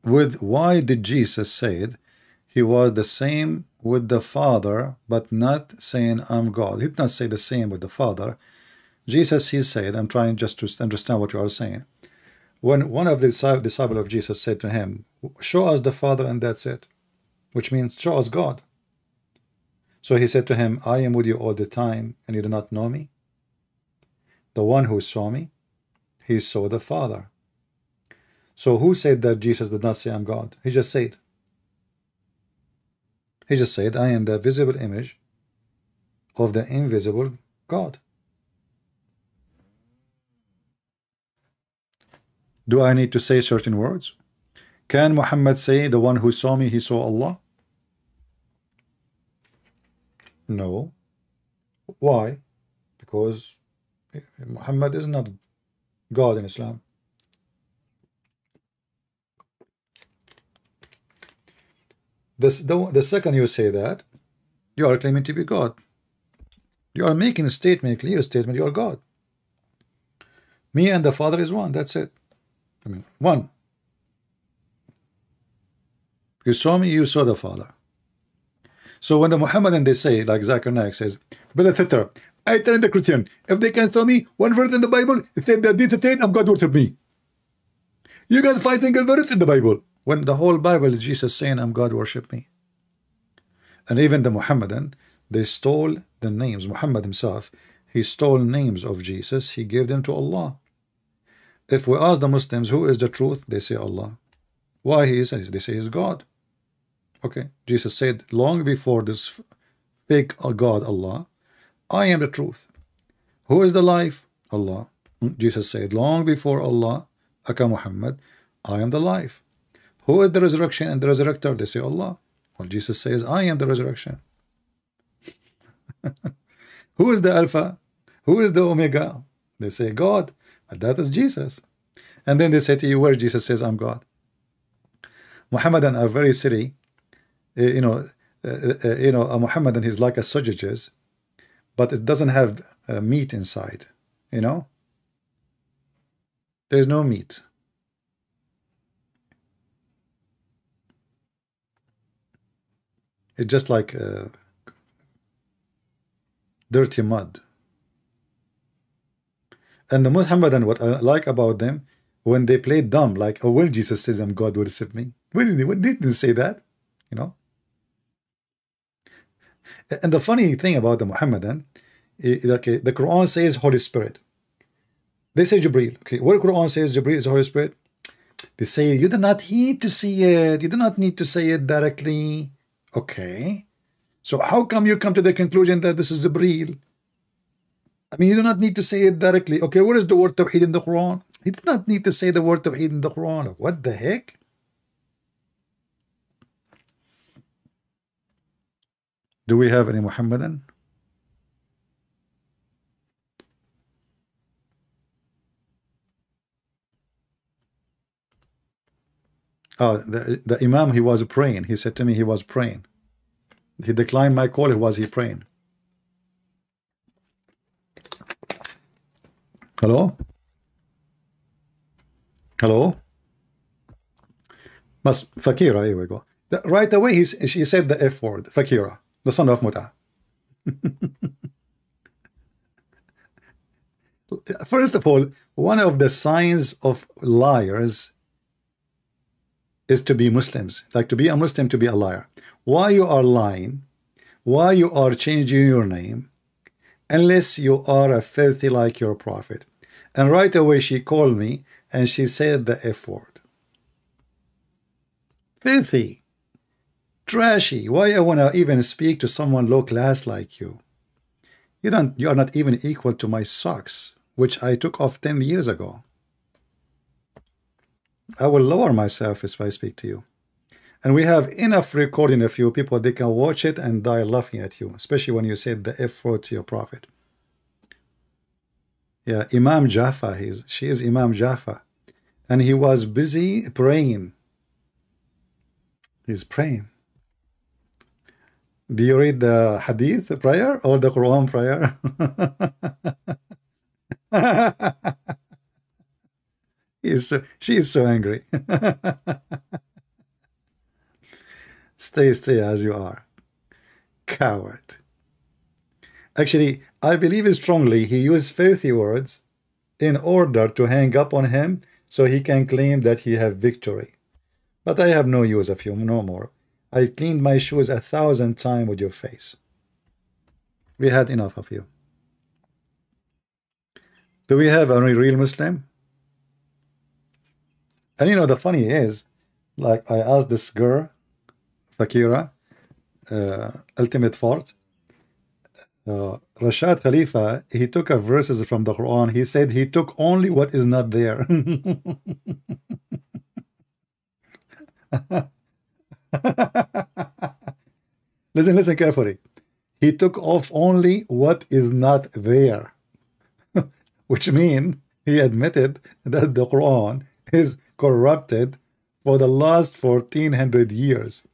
with why did Jesus said he was the same with the Father, but not saying I'm God. He did not say the same with the Father. Jesus, he said, I'm trying just to understand what you are saying. When one of the disciples of Jesus said to him, show us the Father and that's it, which means show us God. So he said to him, I am with you all the time, and you do not know me. The one who saw me, he saw the Father. So who said that Jesus did not say I'm God? He just said. He just said, I am the visible image of the invisible God. Do I need to say certain words? Can Muhammad say, the one who saw me, he saw Allah? No. Why? Because Muhammad is not God in Islam. This, the, the second you say that, you are claiming to be God. You are making a statement, clear statement, you are God. Me and the Father is one, that's it. I mean, one. You saw me, you saw the Father. So when the Muhammadan they say, like Zakir Naik says, Brother Thitter, I turn the Christian. If they can tell me one verse in the Bible, it said that this said, I'm God worship me. You got fighting a verse in the Bible. When the whole Bible is Jesus saying, I'm God worship me. And even the Muhammadan, they stole the names. Muhammad himself, he stole names of Jesus. He gave them to Allah. If we ask the Muslims, who is the truth? They say Allah. Why he is? They say he's God. Okay, Jesus said long before this fake God Allah, I am the truth. Who is the life? Allah. Mm, Jesus said long before Allah, Aka Muhammad, I am the life. Who is the resurrection and the resurrector? They say Allah. Well, Jesus says, I am the resurrection. Who is the Alpha? Who is the Omega? They say God, but that is Jesus. And then they say to you, where Jesus says, I'm God. Muhammadan are very silly uh, you know, uh, uh, you know, a Muhammadan he's like a sausages, but it doesn't have meat inside. You know, there's no meat. It's just like uh, dirty mud. And the Muhammadan, what I like about them, when they play dumb, like, oh, well, Jesus says, I'm God, worship me. When did he, when did he say that? You know? And the funny thing about the Muhammadan, is okay, the Quran says Holy Spirit. They say Jibreel. Okay, what Quran says Jibreel is Holy Spirit. They say you do not need to see it. You do not need to say it directly. Okay. So how come you come to the conclusion that this is Jibreel? I mean, you do not need to say it directly. Okay, what is the word Tawheed in the Quran? He did not need to say the word Tawheed in the Quran. What the heck? Do we have any Muhammadan? Oh, the, the imam, he was praying. He said to me, he was praying. He declined my call. Was he praying? Hello? Hello? Mas Fakira, here we go. The, right away, he, she said the F word, Fakira, the son of Muta. First of all, one of the signs of liars is to be Muslims. Like to be a Muslim, to be a liar. Why you are lying, why you are changing your name, unless you are a filthy like your prophet. And right away she called me and she said the F word. Filthy. Trashy. Why I want to even speak to someone low class like you? You don't you are not even equal to my socks which I took off 10 years ago. I will lower myself if I speak to you. And we have enough recording of you people, they can watch it and die laughing at you, especially when you said the F word to your prophet. Yeah, Imam Jaffa, he's, she is Imam Jaffa. And he was busy praying. He's praying. Do you read the Hadith prayer or the Quran prayer? is so, she is so angry. stay, stay as you are. Coward. Actually, I believe strongly he used filthy words in order to hang up on him so he can claim that he have victory. But I have no use of you no more. I cleaned my shoes a thousand times with your face. We had enough of you. Do we have any real Muslim? And you know, the funny is, like I asked this girl, Fakira, uh, Ultimate Fort, uh, Rashad Khalifa, he took a verses from the Quran. He said he took only what is not there. listen, listen carefully. He took off only what is not there which means he admitted that the Quran is corrupted for the last 1400 years.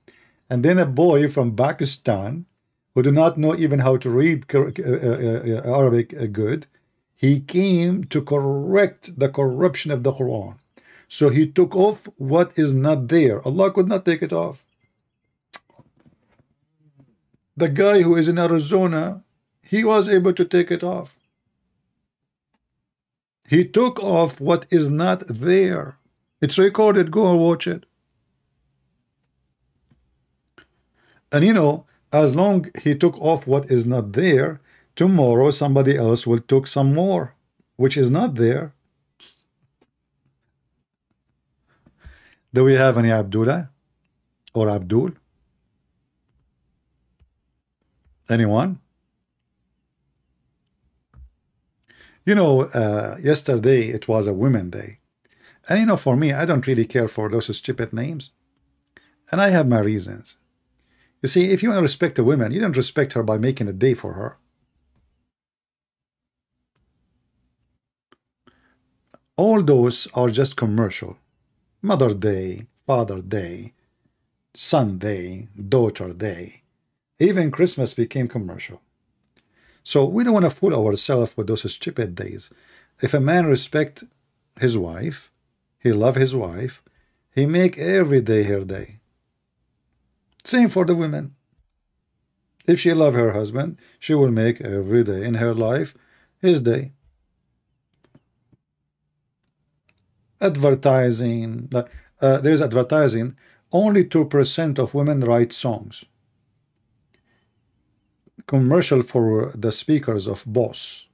And then a boy from Pakistan who do not know even how to read uh, uh, uh, Arabic good, he came to correct the corruption of the Quran. So he took off what is not there. Allah could not take it off. The guy who is in Arizona, he was able to take it off. He took off what is not there. It's recorded. Go and watch it. And you know, as long he took off what is not there, tomorrow somebody else will took some more, which is not there. Do we have any Abdullah or Abdul? Anyone? You know, uh, yesterday it was a Women Day. And you know, for me, I don't really care for those stupid names. And I have my reasons. You see, if you want to respect a woman, you don't respect her by making a day for her. All those are just commercial. Mother Day, Father Day, Son Day, Daughter Day. Even Christmas became commercial. So we don't want to fool ourselves with those stupid days. If a man respects his wife, he love his wife, he make every day her day. Same for the women. If she love her husband, she will make every day in her life his day. Advertising, uh, there's advertising, only 2% of women write songs commercial for the speakers of Boss.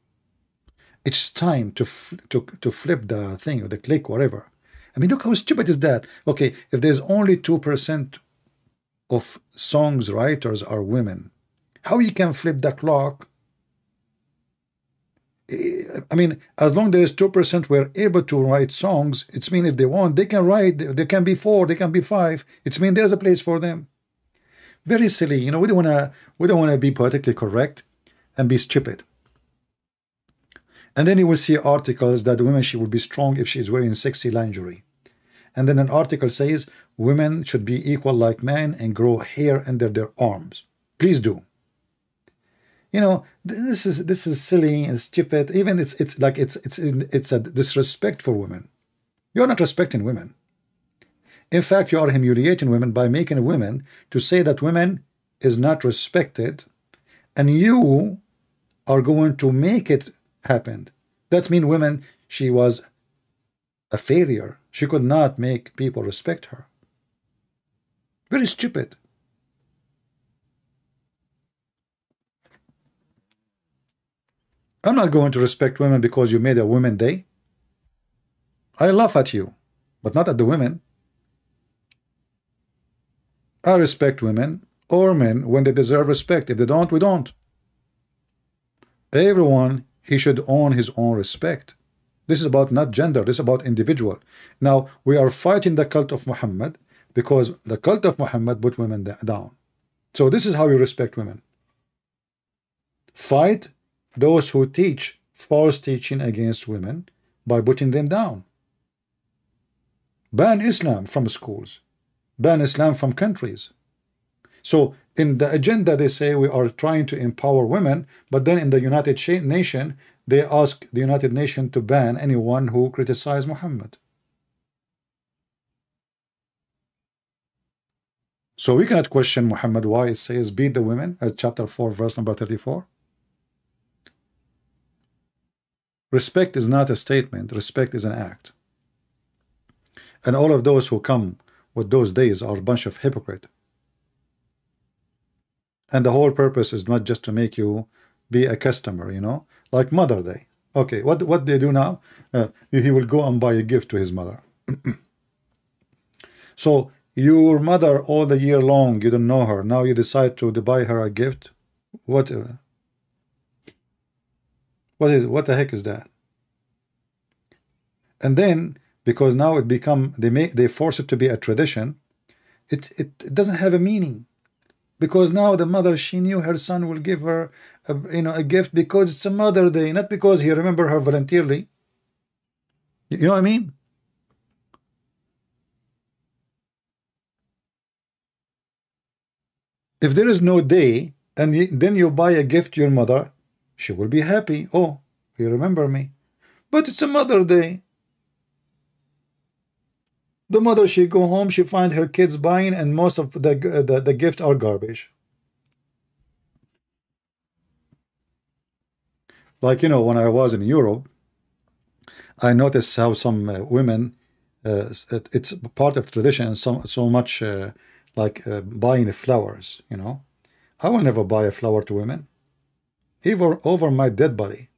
It's time to to to flip the thing or the click whatever. I mean, look how stupid is that? Okay, if there's only two percent of songs writers are women, how you can flip the clock? Eh, I mean, as long there is two percent we're able to write songs, it's mean if they want, they can write. They can be four, they can be five. It's mean there's a place for them. Very silly. You know, we don't want to we don't want to be politically correct and be stupid. And then you will see articles that women she will be strong if she is wearing sexy lingerie. And then an article says women should be equal like men and grow hair under their arms. Please do. You know, this is this is silly and stupid. Even it's it's like it's it's it's a disrespect for women. You're not respecting women. In fact, you are humiliating women by making women to say that women is not respected, and you are going to make it happen. That means women, she was a failure. She could not make people respect her. Very stupid. I'm not going to respect women because you made a women day. I laugh at you, but not at the women. I respect women or men when they deserve respect. If they don't, we don't. Everyone, he should own his own respect. This is about not gender, this is about individual. Now, we are fighting the cult of Muhammad because the cult of Muhammad put women down. So this is how you respect women. Fight those who teach false teaching against women by putting them down. Ban Islam from schools. Ban Islam from countries. So in the agenda, they say we are trying to empower women, but then in the United Nation, they ask the United Nations to ban anyone who criticize Muhammad. So we cannot question Muhammad why it says beat the women at chapter 4 verse number 34. Respect is not a statement, respect is an act. And all of those who come with those days are a bunch of hypocrite. And the whole purpose is not just to make you be a customer, you know, like Mother Day. Okay, what what they do now? Uh, he will go and buy a gift to his mother. so your mother all the year long, you don't know her. Now you decide to, buy her a gift. What? Uh, what is what the heck is that? And then because now it become they make they force it to be a tradition, it, it, it doesn't have a meaning. Because now the mother she knew her son will give her a, you know a gift because it's a mother day, not because he remember her voluntarily. You know what I mean? If there is no day and then you buy a gift to your mother, she will be happy. Oh, you remember me. But it's a Mother Day. The mother, she go home, she find her kids buying, and most of the, the, the gift are garbage. Like, you know, when I was in Europe, I noticed how some uh, women, uh, it, it's part of tradition, so, so much uh, like uh, buying flowers, you know. I will never buy a flower to women even over my dead body.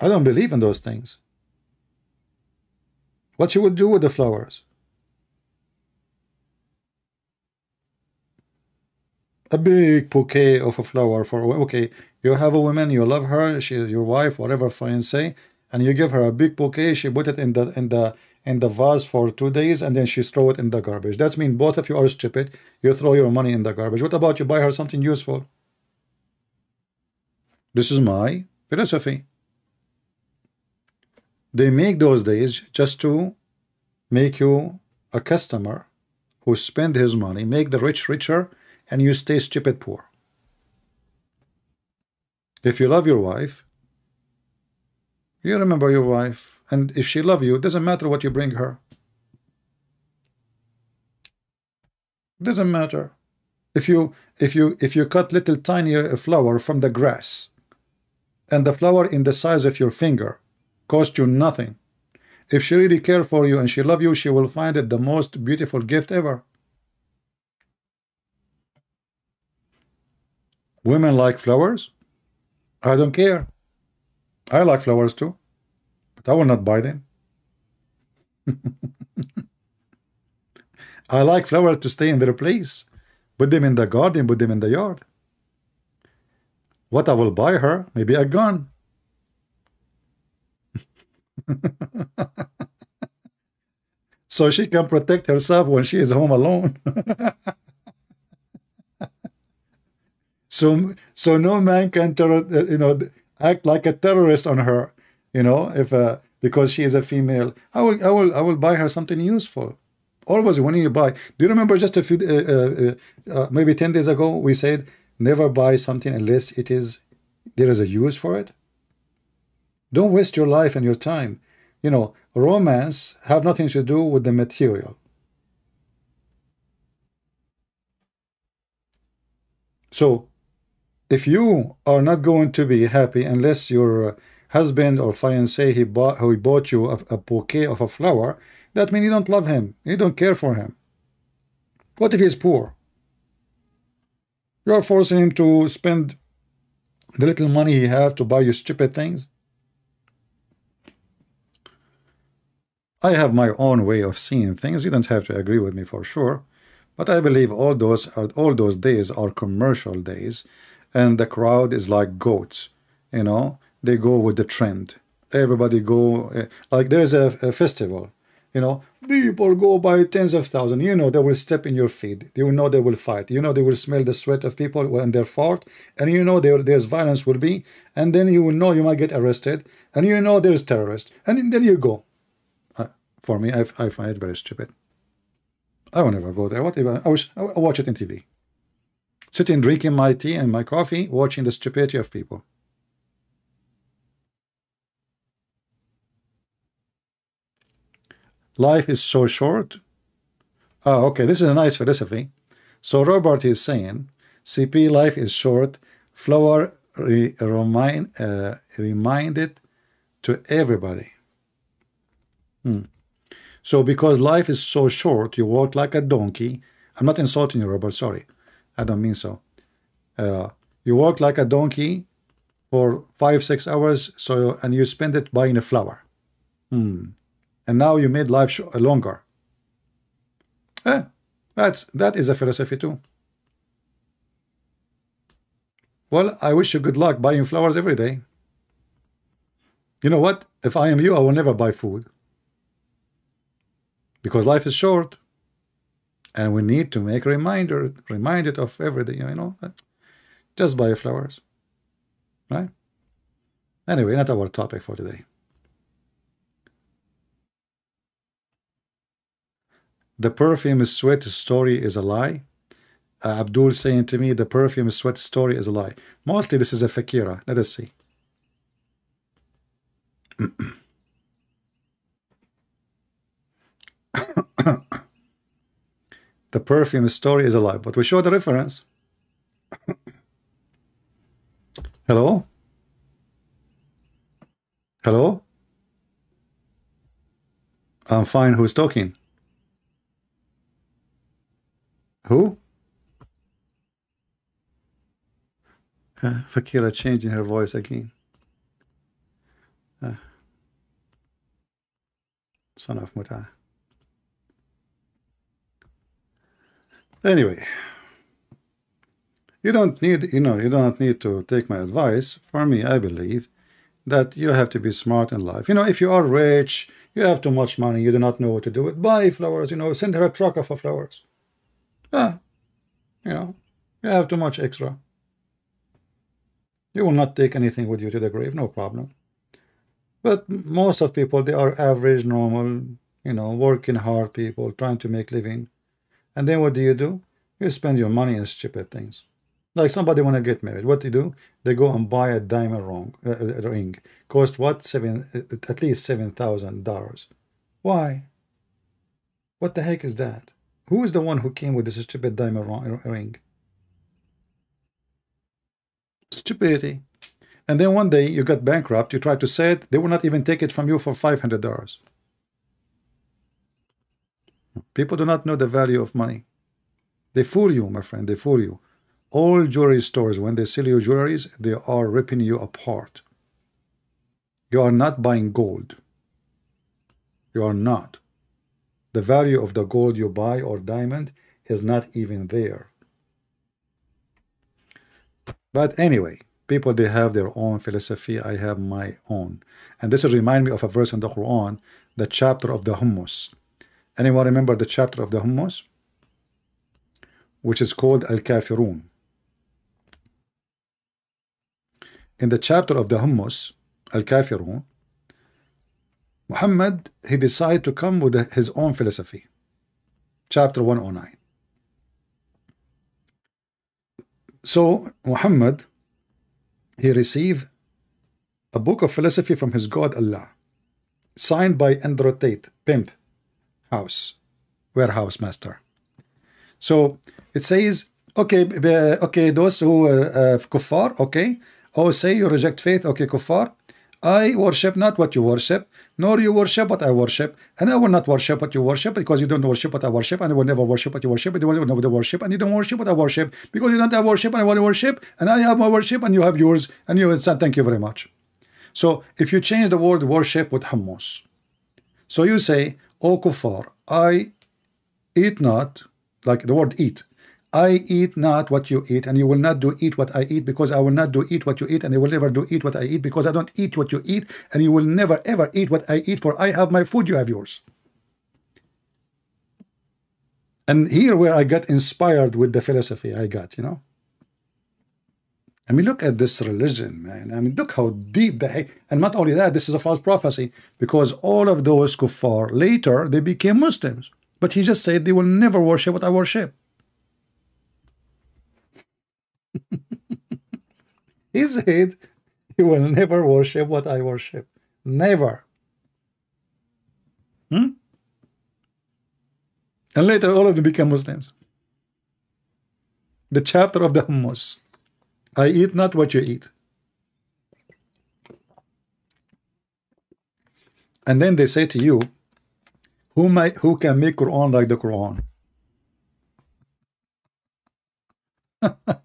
I don't believe in those things. What you would do with the flowers? A big bouquet of a flower for okay, you have a woman, you love her, she's your wife, whatever say, and you give her a big bouquet, she put it in the in the in the vase for two days and then she throw it in the garbage. That means both of you are stupid. You throw your money in the garbage. What about you buy her something useful? This is my philosophy. They make those days just to make you a customer who spend his money, make the rich richer, and you stay stupid poor. If you love your wife, you remember your wife, and if she love you, it doesn't matter what you bring her. It Doesn't matter. If you if you if you cut little tiny flower from the grass, and the flower in the size of your finger, cost you nothing. If she really cares for you and she love you, she will find it the most beautiful gift ever. Women like flowers. I don't care. I like flowers too. But I will not buy them. I like flowers to stay in their place. Put them in the garden, put them in the yard. What I will buy her, maybe a gun. so she can protect herself when she is home alone. so so no man can you know act like a terrorist on her you know if uh, because she is a female. I will i will i will buy her something useful. Always when you buy do you remember just a few uh, uh, uh, maybe 10 days ago we said never buy something unless it is there is a use for it don't waste your life and your time you know romance have nothing to do with the material. So, if you are not going to be happy unless your uh, husband or fiancé he bought he bought you a, a bouquet of a flower, that means you don't love him. You don't care for him. What if he's poor? You are forcing him to spend the little money he have to buy you stupid things. I have my own way of seeing things. You don't have to agree with me for sure. But I believe all those all those days are commercial days, and the crowd is like goats. You know, they go with the trend. Everybody go uh, like there's a, a festival. You know, people go by tens of thousands. You know, they will step in your feet. You know they will fight. You know they will smell the sweat of people when they're fought, and you know there, there's violence will be, and then you will know you might get arrested, and you know there's terrorists, and then you go. For me, I, I find it very stupid. I will never go there. Whatever. I, wish, I watch it in TV. Sitting drinking my tea and my coffee, watching the stupidity of people. Life is so short. Oh, okay, this is a nice philosophy. So Robert is saying, CP life is short. Flower re remind uh, reminded to everybody. Hmm. So because life is so short, you walk like a donkey. I'm not insulting you, Robert. Sorry, I don't mean so. Uh, you walk like a donkey for five, six hours. So and you spend it buying a flower. Hmm and now you made life longer. Eh, that's that is a philosophy too. Well, I wish you good luck buying flowers every day. You know what? If I am you, I will never buy food. Because life is short. And we need to make a reminder, reminded of everything, you know. Just buy flowers. Right? Anyway, not our topic for today. the perfume is sweat story is a lie. Uh, Abdul saying to me the perfume is sweat story is a lie. Mostly this is a fakira. Let us see. the perfume story is alive, but we show the reference. Hello? Hello? I'm fine. Who's talking? Who? Uh, Fakira changing her voice again. Uh, son of Muta. Anyway, you don't need, you know, you don't need to take my advice. For me, I believe that you have to be smart in life. You know, if you are rich, you have too much money, you do not know what to do with, buy flowers, you know, send her a truck of flowers. Ah, you know, you have too much extra. You will not take anything with you to the grave, no problem. But most of people, they are average, normal, you know, working hard people, trying to make living. And then what do you do? You spend your money in stupid things. Like somebody want to get married. What do you do? They go and buy a diamond ring. Uh, uh ring. Cost what? Seven, uh, at least $7,000. Why? What the heck is that? Who is the one who came with this stupid diamond uh, ring? Stupidity. And then one day you got bankrupt, you tried to sell it, they will not even take it from you for $500. People do not know the value of money. They fool you, my friend, they fool you. All jewelry stores, when they sell you jewelries, they are ripping you apart. You are not buying gold. You are not the value of the gold you buy or diamond is not even there. But anyway, people, they have their own philosophy. I have my own. And this will remind me of a verse in the Quran, the chapter of the hummus. Anyone remember the chapter of the hummus? Which is called Al-Kafirun. In the chapter of the hummus, Al-Kafirun, Muhammad, he decided to come with his own philosophy. Chapter 109. So Muhammad, he received a book of philosophy from his God Allah. signed by Andrew Tate, pimp, house, warehouse master. So it says, okay, okay, those who are uh, kuffar, okay, oh, say you reject faith, okay, kuffar, I worship not what you worship, nor you worship what I worship, and I will not worship what you worship because you don't worship what I worship, and I will never worship what you worship, and you will never worship, and you don't worship what I worship because you don't have worship, and I want to worship, and I have my worship, and you have yours, and you say thank you very much. So if you change the word worship with hummus, so you say, O kuffar, I eat not, like the word eat, I eat not what you eat, and you will not do eat what I eat, because I will not do eat what you eat, and I will never do eat what I eat, because I don't eat what you eat, and you will never ever eat what I eat, for I have my food, you have yours. And here where I got inspired with the philosophy I got, you know. I mean, look at this religion, man. I mean, look how deep they. And not only that, this is a false prophecy because all of those kuffar later they became Muslims. But he just said they will never worship what I worship. he said he will never worship what I worship. Never. Hmm? And later all of them became Muslims. The chapter of the Hummus. I eat not what you eat. And then they say to you, who might who can make Quran like the Quran?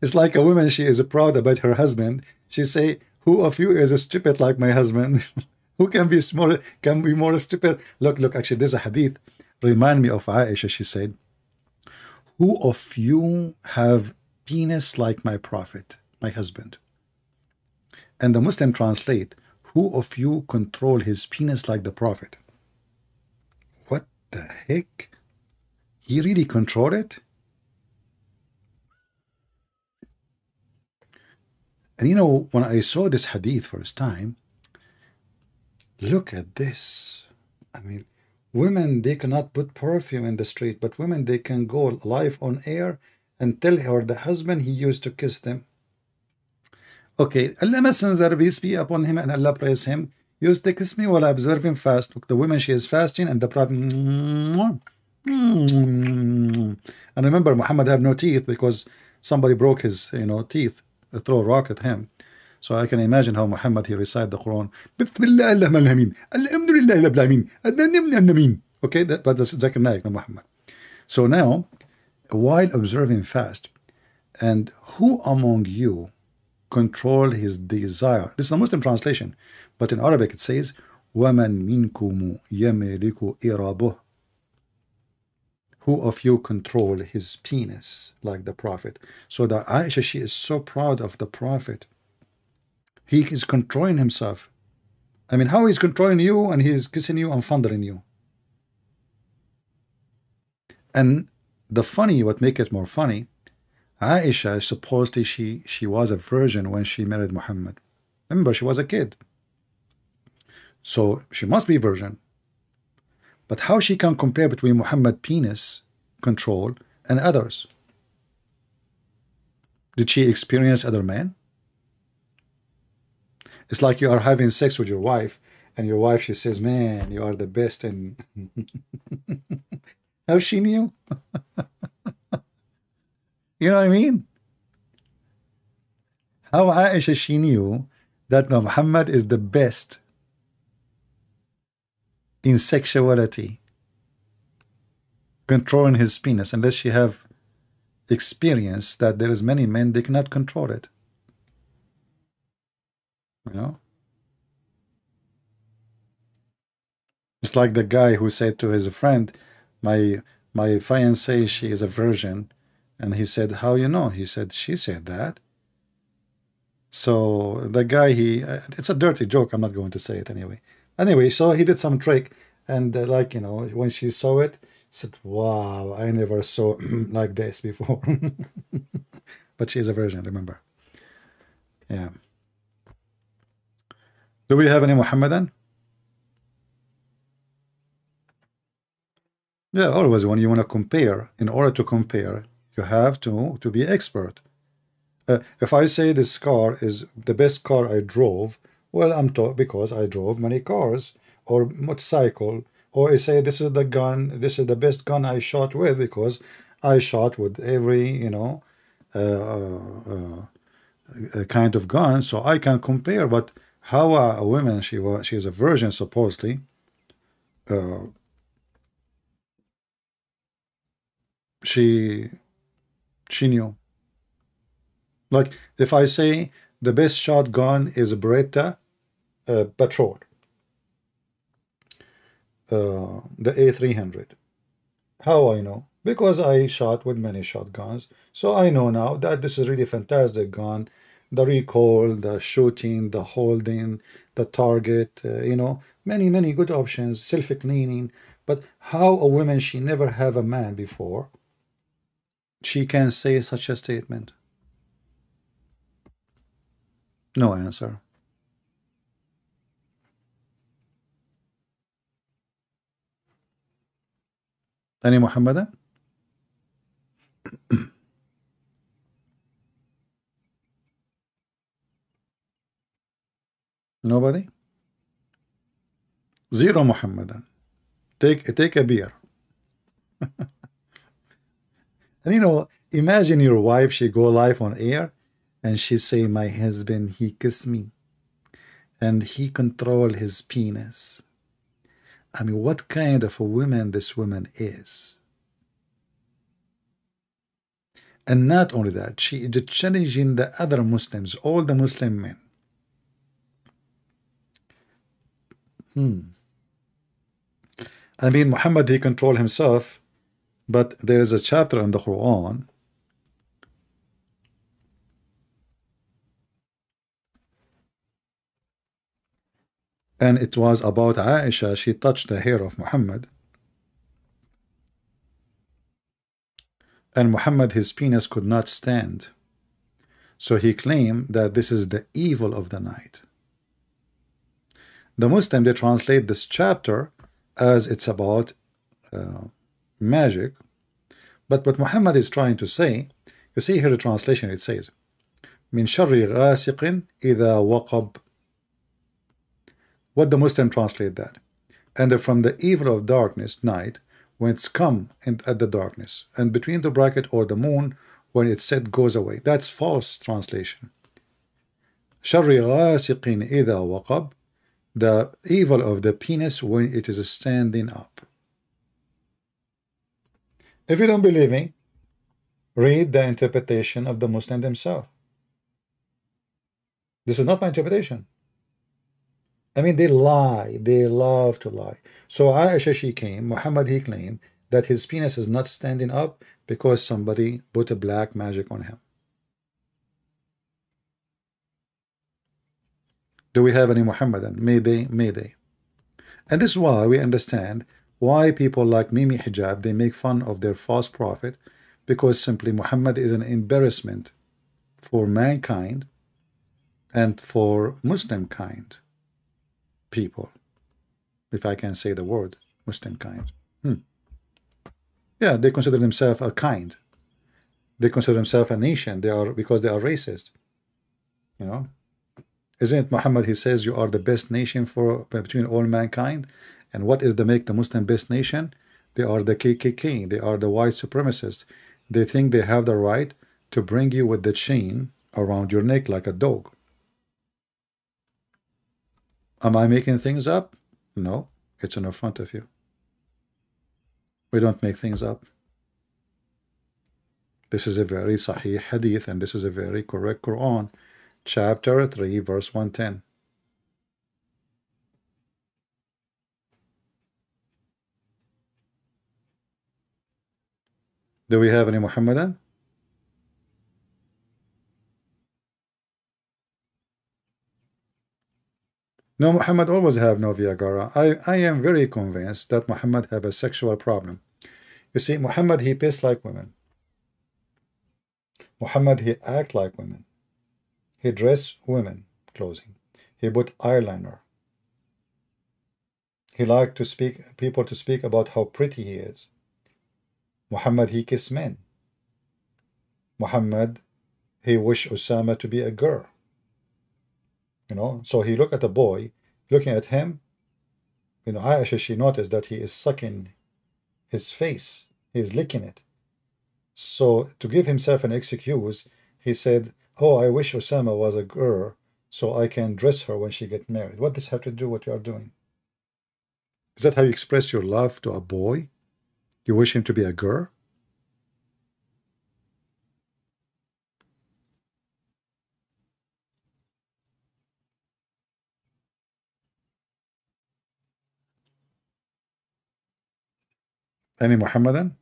it's like a woman, she is proud about her husband. She say, who of you is a stupid like my husband? who can be more can be more stupid? Look, look, actually there's a hadith. Remind me of Aisha, she said, who of you have penis like my prophet, my husband? And the Muslim translate, who of you control his penis like the prophet? What the heck? He really control it? And you know, when I saw this hadith first time, look at this. I mean, Women, they cannot put perfume in the street, but women, they can go live on air and tell her the husband he used to kiss them. Okay, Allah Messenger, peace be upon him and Allah praise him, used to kiss me while observing fast. The woman, she is fasting and the problem. And remember, Muhammad have no teeth because somebody broke his, you know, teeth, throw a rock at him. So I can imagine how Muhammad he recite the Quran. Okay, that, but that's Zakir Naik, Muhammad. So now, while observing fast, and who among you control his desire? This is a Muslim translation, but in Arabic it says, وَمَنْ مِنْكُمُ يَمِلِكُ إِرَابُهُ who of you control his penis like the prophet so that Aisha she is so proud of the prophet he is controlling himself. I mean, how he's controlling you and he's kissing you and fondling you. And the funny, what make it more funny, Aisha supposedly she she was a virgin when she married Muhammad. Remember, she was a kid. So she must be virgin. But how she can compare between Muhammad penis control and others? Did she experience other men? It's like you are having sex with your wife, and your wife she says, "Man, you are the best." And how she knew? you know what I mean? How Aisha she knew that Muhammad is the best in sexuality, controlling his penis, unless she have experience that there is many men they cannot control it. You know? It's like the guy who said to his friend, my my fiancée, she is a virgin. And he said, how you know? He said, she said that. So the guy, he, it's a dirty joke. I'm not going to say it anyway. Anyway, so he did some trick. And uh, like, you know, when she saw it, said, wow, I never saw like this before. but she is a virgin, remember. Yeah. Do we have any Muhammadan? Yeah, always when you want to compare, in order to compare, you have to, to be expert. Uh, if I say this car is the best car I drove, Well, I'm taught because I drove many cars or motorcycle, or I say this is the gun, this is the best gun I shot with because I shot with every, you know, uh, uh, uh, kind of gun, so I can compare. But how a woman, she was, she is a virgin supposedly, uh, she, she knew. Like if I say the best shotgun is a Beretta uh, Patrol, uh, the A300. How I know? Because I shot with many shotguns. So I know now that this is really fantastic gun. The recoil, the shooting, the holding, the target, uh, you know, many, many good options, self-cleaning. But how a woman, she never have a man before, she can say such a statement? No answer. Any Muhammadan? Nobody? Zero Muhammadan. Take, take a beer. and you know, imagine your wife, she go live on air and she say, my husband, he kiss me and he control his penis. I mean, what kind of a woman this woman is. And not only that, she is challenging the other Muslims, all the Muslim men. Hmm. I mean, Muhammad, he control himself, but there is a chapter in the Quran and it was about Aisha, she touched the hair of Muhammad. And Muhammad, his penis could not stand. So he claimed that this is the evil of the night The Muslim, they translate this chapter as it's about uh, magic. But what Muhammad is trying to say, you see here the translation, it says, من شر غاسق إذا وقب what the Muslim translate that? And from the evil of darkness, night, when it's come in, at the darkness, and between the bracket or the moon, when it's set, goes away. That's false translation. شر غاسق إذا وقب The evil of the penis when it is standing up. If you don't believe me, read the interpretation of the Muslim themselves. This is not my interpretation. I mean, they lie. They love to lie. So Aisha, she came. Muhammad, he claimed that his penis is not standing up because somebody put a black magic on him. Do we have any Muhammadan? May they, may they. And this is why we understand why people like Mimi Hijab, they make fun of their false prophet because simply Muhammad is an embarrassment for mankind and for Muslim kind people, if I can say the word, Muslim kind. Hmm. Yeah, they consider themselves a kind. They consider themselves a nation. They are because they are racist. You know, isn't Muhammad? He says you are the best nation for between all mankind. And what is the make the Muslim best nation? They are the KKK. They are the white supremacists. They think they have the right to bring you with the chain around your neck like a dog. Am I making things up? No, it's in front of you. We don't make things up. This is a very Sahih Hadith and this is a very correct Quran. Chapter 3, verse 110. Do we have any Muhammadan? No, Muhammad always have no Viagra. I, I am very convinced that Muhammad have a sexual problem. You see, Muhammad, he pissed like women. Muhammad, he act like women. He dress women clothing. He put eyeliner. He liked to speak people to speak about how pretty he is. Muhammad, he kiss men. Muhammad, he wish Osama to be a girl. You know, so he looked at the boy, looking at him. You know, Aisha, she noticed that he is sucking his face. He is licking it. So to give himself an excuse, he said, oh, I wish Osama was a girl so I can dress her when she get married. What does have to do what you are doing? Is that how you express your love to a boy? You wish him to be a girl? Any Muhammadan?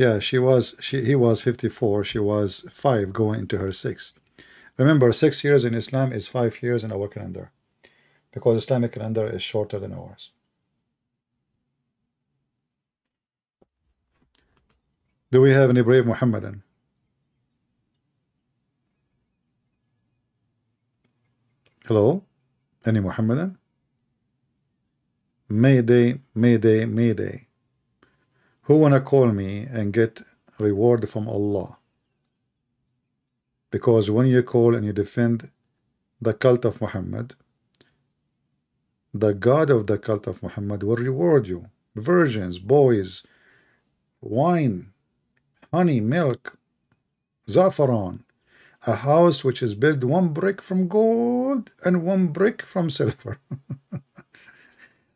Yeah, she was she he was 54, she was 5 going into her 6. Remember, 6 years in Islam is 5 years in our calendar. Because Islamic calendar is shorter than ours. Do we have any brave Muhammadan? Hello? Any Muhammadan? Mayday, Mayday, Mayday who wanna call me and get reward from Allah? Because when you call and you defend the cult of Muhammad the God of the cult of Muhammad will reward you. Virgins boys wine honey milk zafaran a house which is built one brick from gold and one brick from silver.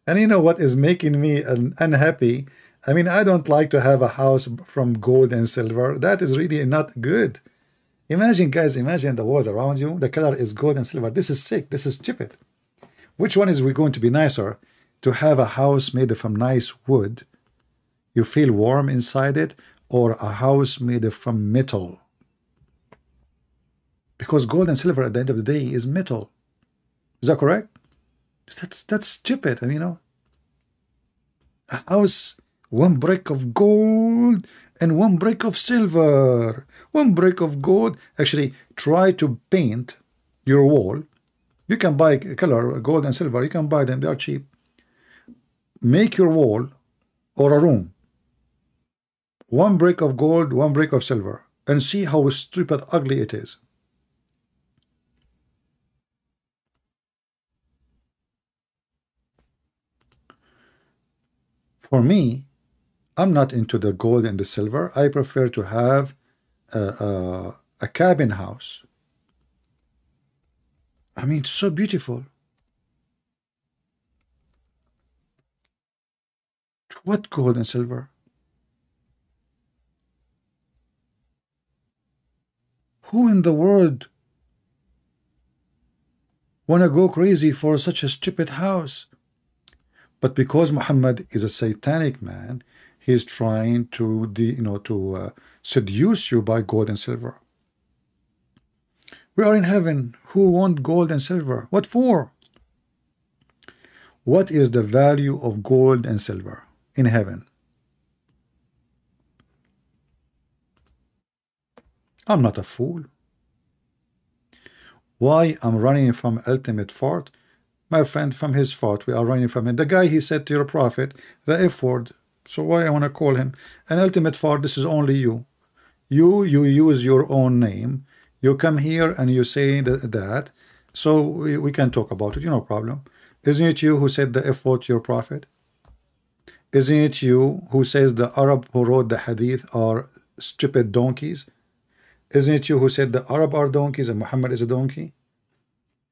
And you know what is making me unhappy I mean, I don't like to have a house from gold and silver. That is really not good. Imagine, guys, imagine the walls around you. The color is gold and silver. This is sick. This is stupid. Which one is we going to be nicer? To have a house made from nice wood, you feel warm inside it, or a house made from metal? Because gold and silver at the end of the day is metal. Is that correct? That's that's stupid. I mean, you know, a house one brick of gold and one brick of silver. One brick of gold. Actually, try to paint your wall. You can buy color, gold and silver. You can buy them. They are cheap. Make your wall or a room. One brick of gold, one brick of silver. And see how stupid ugly it is. For me, I'm not into the gold and the silver. I prefer to have a, a, a cabin house. I mean, it's so beautiful. What gold and silver? Who in the world wanna go crazy for such a stupid house? But because Muhammad is a satanic man, He's trying to, you know, to uh, seduce you by gold and silver. We are in heaven. Who want gold and silver? What for? What is the value of gold and silver in heaven? I'm not a fool. Why I'm running from Ultimate Fault? My friend from his fort, we are running from him. The guy he said to your prophet, the F word, so why I want to call him? An Ultimate Fault, this is only you. You, you use your own name. You come here and you say that. that. So we, we can talk about it, you no problem. Isn't it you who said the F word your prophet? Isn't it you who says the Arab who wrote the hadith are stupid donkeys? Isn't it you who said the Arab are donkeys and Muhammad is a donkey?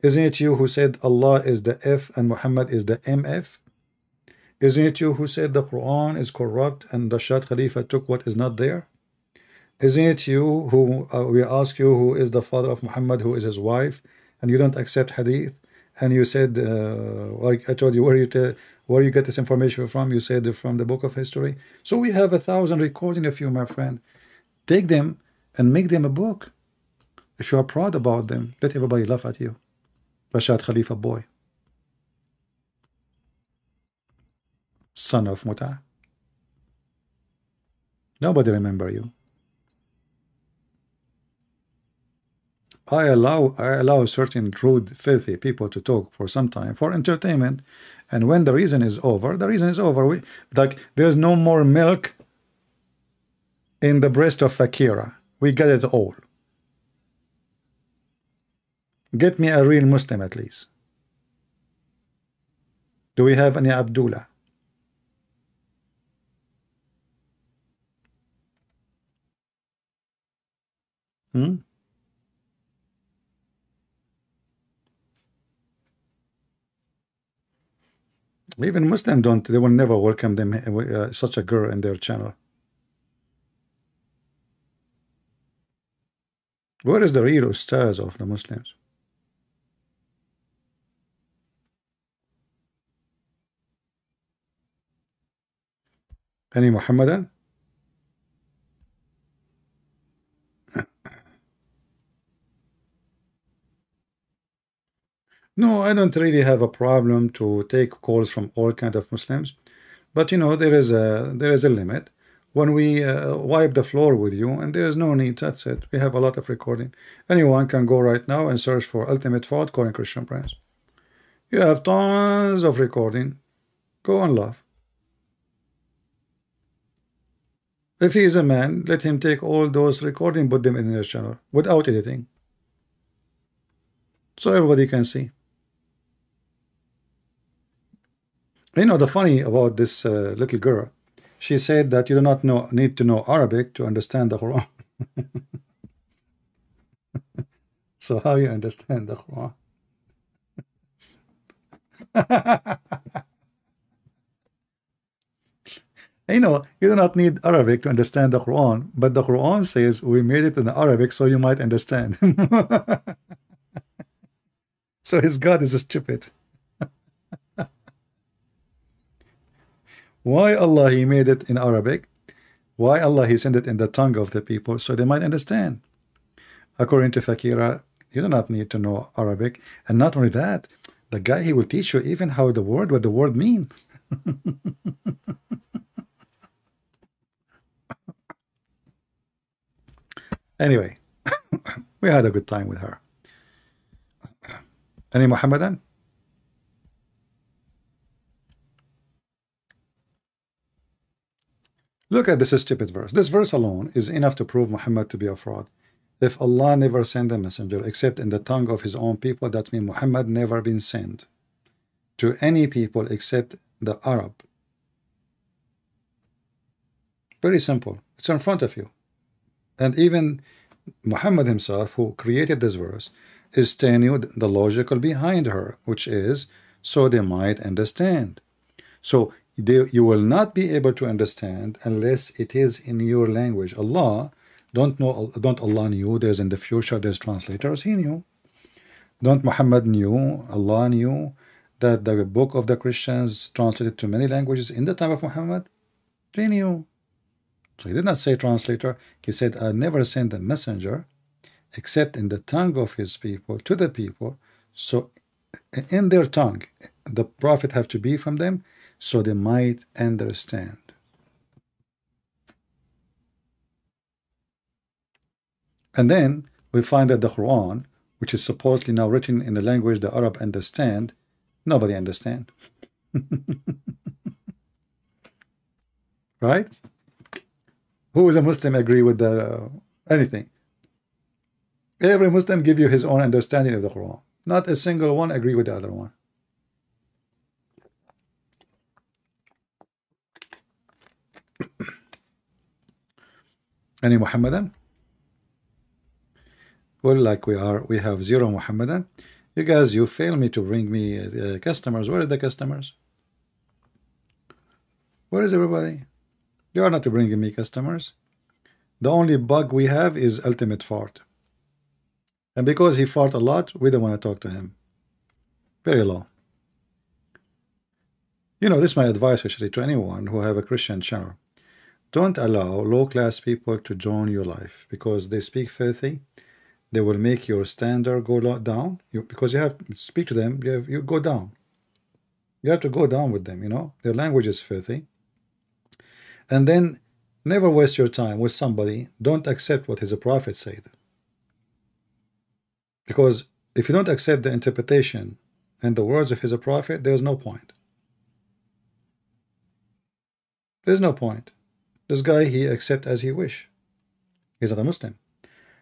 Isn't it you who said Allah is the F and Muhammad is the MF? Isn't it you who said the Quran is corrupt and the Rashad Khalifa took what is not there? Isn't it you who uh, we ask you who is the father of Muhammad, who is his wife, and you don't accept hadith? And you said, uh, I told you where you where you get this information from. You said from the book of history. So we have a thousand recording of you, my friend. Take them and make them a book. If you are proud about them, let everybody laugh at you. Rashad Khalifa boy. Son of Muta. Nobody remember you. I allow I allow certain rude, filthy people to talk for some time for entertainment, and when the reason is over, the reason is over. We like there's no more milk in the breast of Fakira. We get it all. Get me a real Muslim at least. Do we have any Abdullah? Hmm? Even Muslim don't, they will never welcome them, uh, such a girl in their channel. Where is the real stars of the Muslims? Any Muhammadan? No, I don't really have a problem to take calls from all kind of Muslims, but you know there is a there is a limit. When we uh, wipe the floor with you, and there is no need. That's it. We have a lot of recording. Anyone can go right now and search for Ultimate Fault calling Christian Prince. You have tons of recording. Go and laugh. If he is a man, let him take all those recording, put them in his channel without editing. So everybody can see. You know, the funny about this uh, little girl, she said that you do not know need to know Arabic to understand the Quran. so how you understand the Quran? you know, you do not need Arabic to understand the Quran, but the Quran says we made it in Arabic so you might understand. so his God is stupid. Why Allah He made it in Arabic? Why Allah He sent it in the tongue of the people so they might understand? According to Fakira, you do not need to know Arabic. And not only that, the guy he will teach you even how the word, what the word mean. anyway, we had a good time with her. Any Muhammadan? Look at this stupid verse. This verse alone is enough to prove Muhammad to be a fraud. If Allah never sent a messenger except in the tongue of his own people, that means Muhammad never been sent to any people except the Arab. Very simple. It's in front of you. And even Muhammad himself, who created this verse, is telling you the logical behind her, which is so they might understand. So they, you will not be able to understand unless it is in your language. Allah don't know don't Allah knew there's in the future there's translators he knew. Don't Muhammad knew Allah knew that the book of the Christians translated to many languages in the time of Muhammad? He knew. So he did not say translator he said I never sent a messenger except in the tongue of his people to the people. So in their tongue the prophet have to be from them so they might understand. And then we find that the Quran, which is supposedly now written in the language the Arab understand, nobody understand. right? Who is a Muslim agree with the uh, anything? Every Muslim give you his own understanding of the Quran. Not a single one agree with the other one. Any Muhammadan? Well, like we are, we have zero Muhammadan. You guys, you fail me to bring me uh, customers. Where are the customers? Where is everybody? You are not bringing me customers. The only bug we have is ultimate fart. And because he fart a lot, we don't want to talk to him. Very low. You know, this is my advice actually to anyone who have a Christian channel. Don't allow low-class people to join your life because they speak filthy. They will make your standard go down you, because you have to speak to them. You, have, you go down. You have to go down with them, you know. Their language is filthy. And then never waste your time with somebody. Don't accept what his prophet said. Because if you don't accept the interpretation and the words of his prophet, there's no point. There's no point. This guy, he accept as he wish. He's not a Muslim.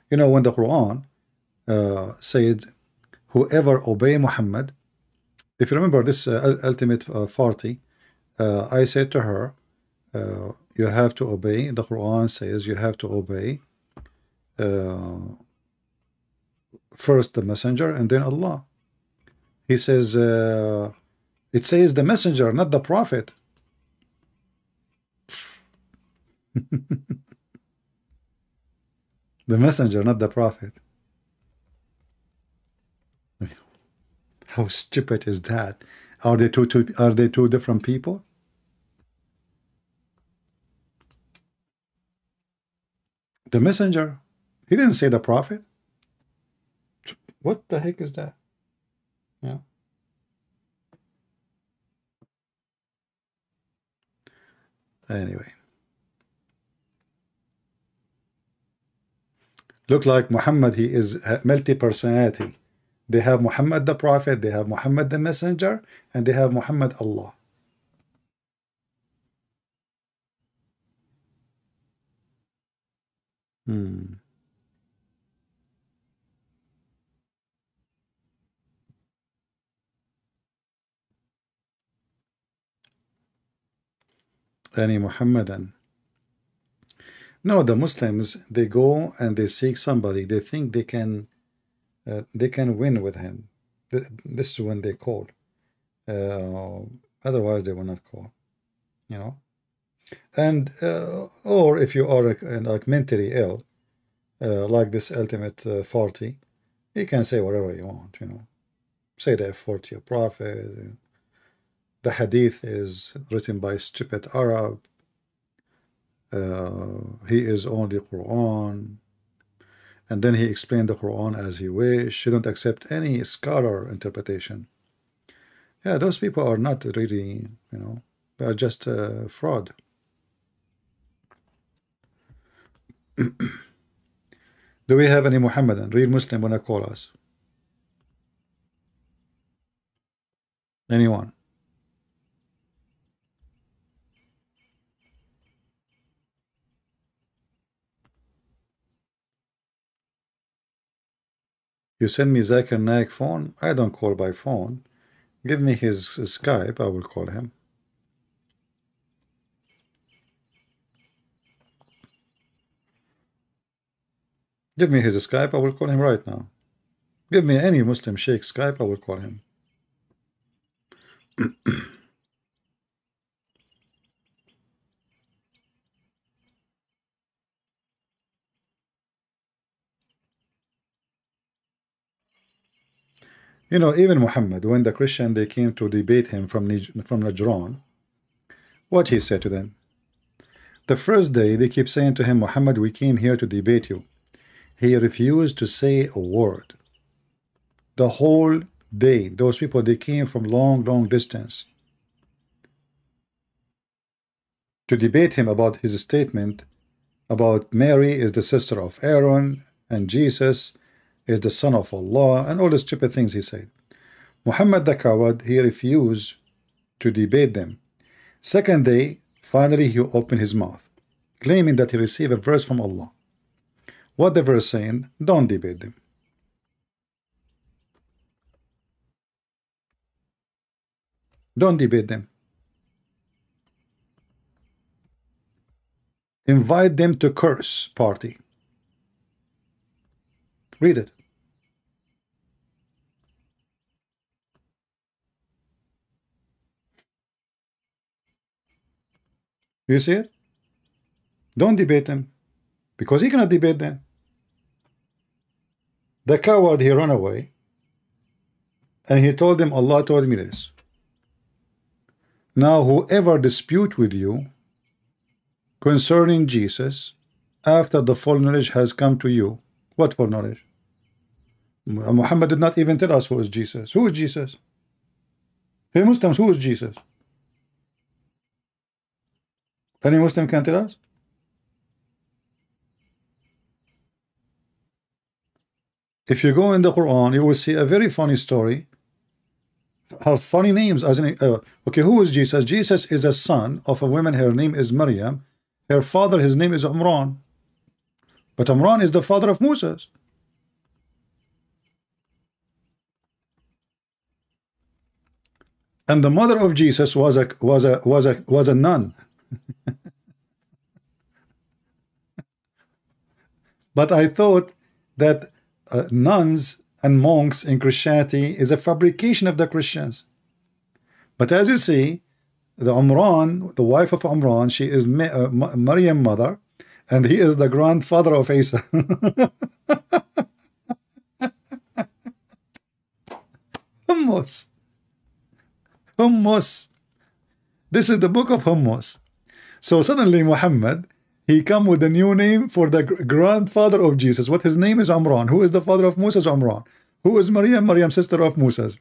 You know, when the Quran uh, said, whoever obey Muhammad, if you remember this uh, ultimate uh, 40, uh, I said to her, uh, you have to obey. The Quran says you have to obey uh, first the messenger and then Allah. He says, uh, it says the messenger, not the prophet. The messenger, not the prophet. How stupid is that? Are they two, two are they two different people? The messenger. He didn't say the prophet. What the heck is that? Yeah. Anyway. Look like Muhammad, he is multi-personality. They have Muhammad the Prophet, they have Muhammad the Messenger, and they have Muhammad Allah. Hmm. Any Muhammadan. No, the Muslims, they go and they seek somebody. They think they can uh, they can win with him. This is when they call. Uh, otherwise, they will not call. You know? And, uh, or if you are like mentally ill, uh, like this ultimate uh, 40, you can say whatever you want, you know. Say the 40 a prophet. The hadith is written by stupid Arab. Uh, he is only Quran. And then he explained the Quran as he wished. He don't accept any scholar interpretation. Yeah, those people are not really, you know, they are just uh, fraud. Do we have any Muhammadan, real Muslim, wanna call us? Anyone? You send me Zakir Naik phone? I don't call by phone. Give me his, Skype, I will call him. Give me his Skype, I will call him right now. Give me any Muslim Sheikh Skype, I will call him. You know, even Muhammad, when the Christian they came to debate him from from Najran, what he said to them? The first day they keep saying to him, Muhammad, we came here to debate you. He refused to say a word. The whole day, those people they came from long, long distance to debate him about his statement about Mary is the sister of Aaron and Jesus is the son of Allah and all the stupid things he said. Muhammad the coward, he refused to debate them. Second day, finally he opened his mouth, claiming that he received a verse from Allah. What the verse saying? Don't debate them. Don't debate them. Invite them to curse party. Read it. You see it? Don't debate him. Because he cannot debate them. The coward, he ran away. And he told them, Allah told me this. Now whoever dispute with you concerning Jesus after the full knowledge has come to you. What full knowledge? Muhammad did not even tell us who is Jesus. Who is Jesus? Hey Muslims, who is Jesus? Any Muslim can tell us? If you go in the Quran, you will see a very funny story. Have funny names as in uh, okay, who is Jesus? Jesus is a son of a woman. Her name is Maryam. Her father, his name is Imran. But Imran is the father of Moses. And the mother of Jesus was a was a was a was a nun. but I thought that uh, nuns and monks in Christianity is a fabrication of the Christians. But as you see, the Umran, the wife of Umran, she is Ma uh, Maryam mother, and he is the grandfather of Isa. hummus. Hummus. This is the book of hummus. So suddenly Muhammad he come with a new name for the grandfather of Jesus. What his name is Amran. Who is the father of Moses? Amran. Who is Maryam? Maryam, sister of Moses.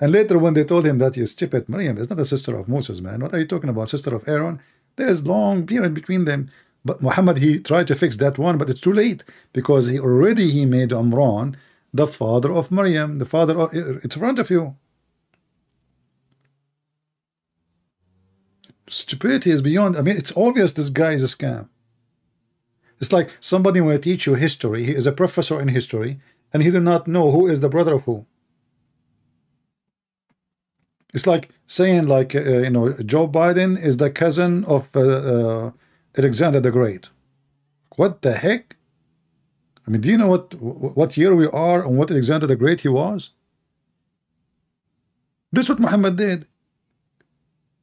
And later when they told him that you stupid, Maryam is not a sister of Moses, man. What are you talking about? Sister of Aaron? There is long period between them. But Muhammad, he tried to fix that one, but it's too late because he already he made Amran the father of Maryam, the father of, it's in front of you. Stupidity is beyond, I mean, it's obvious this guy is a scam. It's like somebody will teach you history. He is a professor in history, and he do not know who is the brother of who. It's like saying, like uh, you know, Joe Biden is the cousin of uh, uh, Alexander the Great. What the heck? I mean, do you know what what year we are and what Alexander the Great he was? This is what Muhammad did.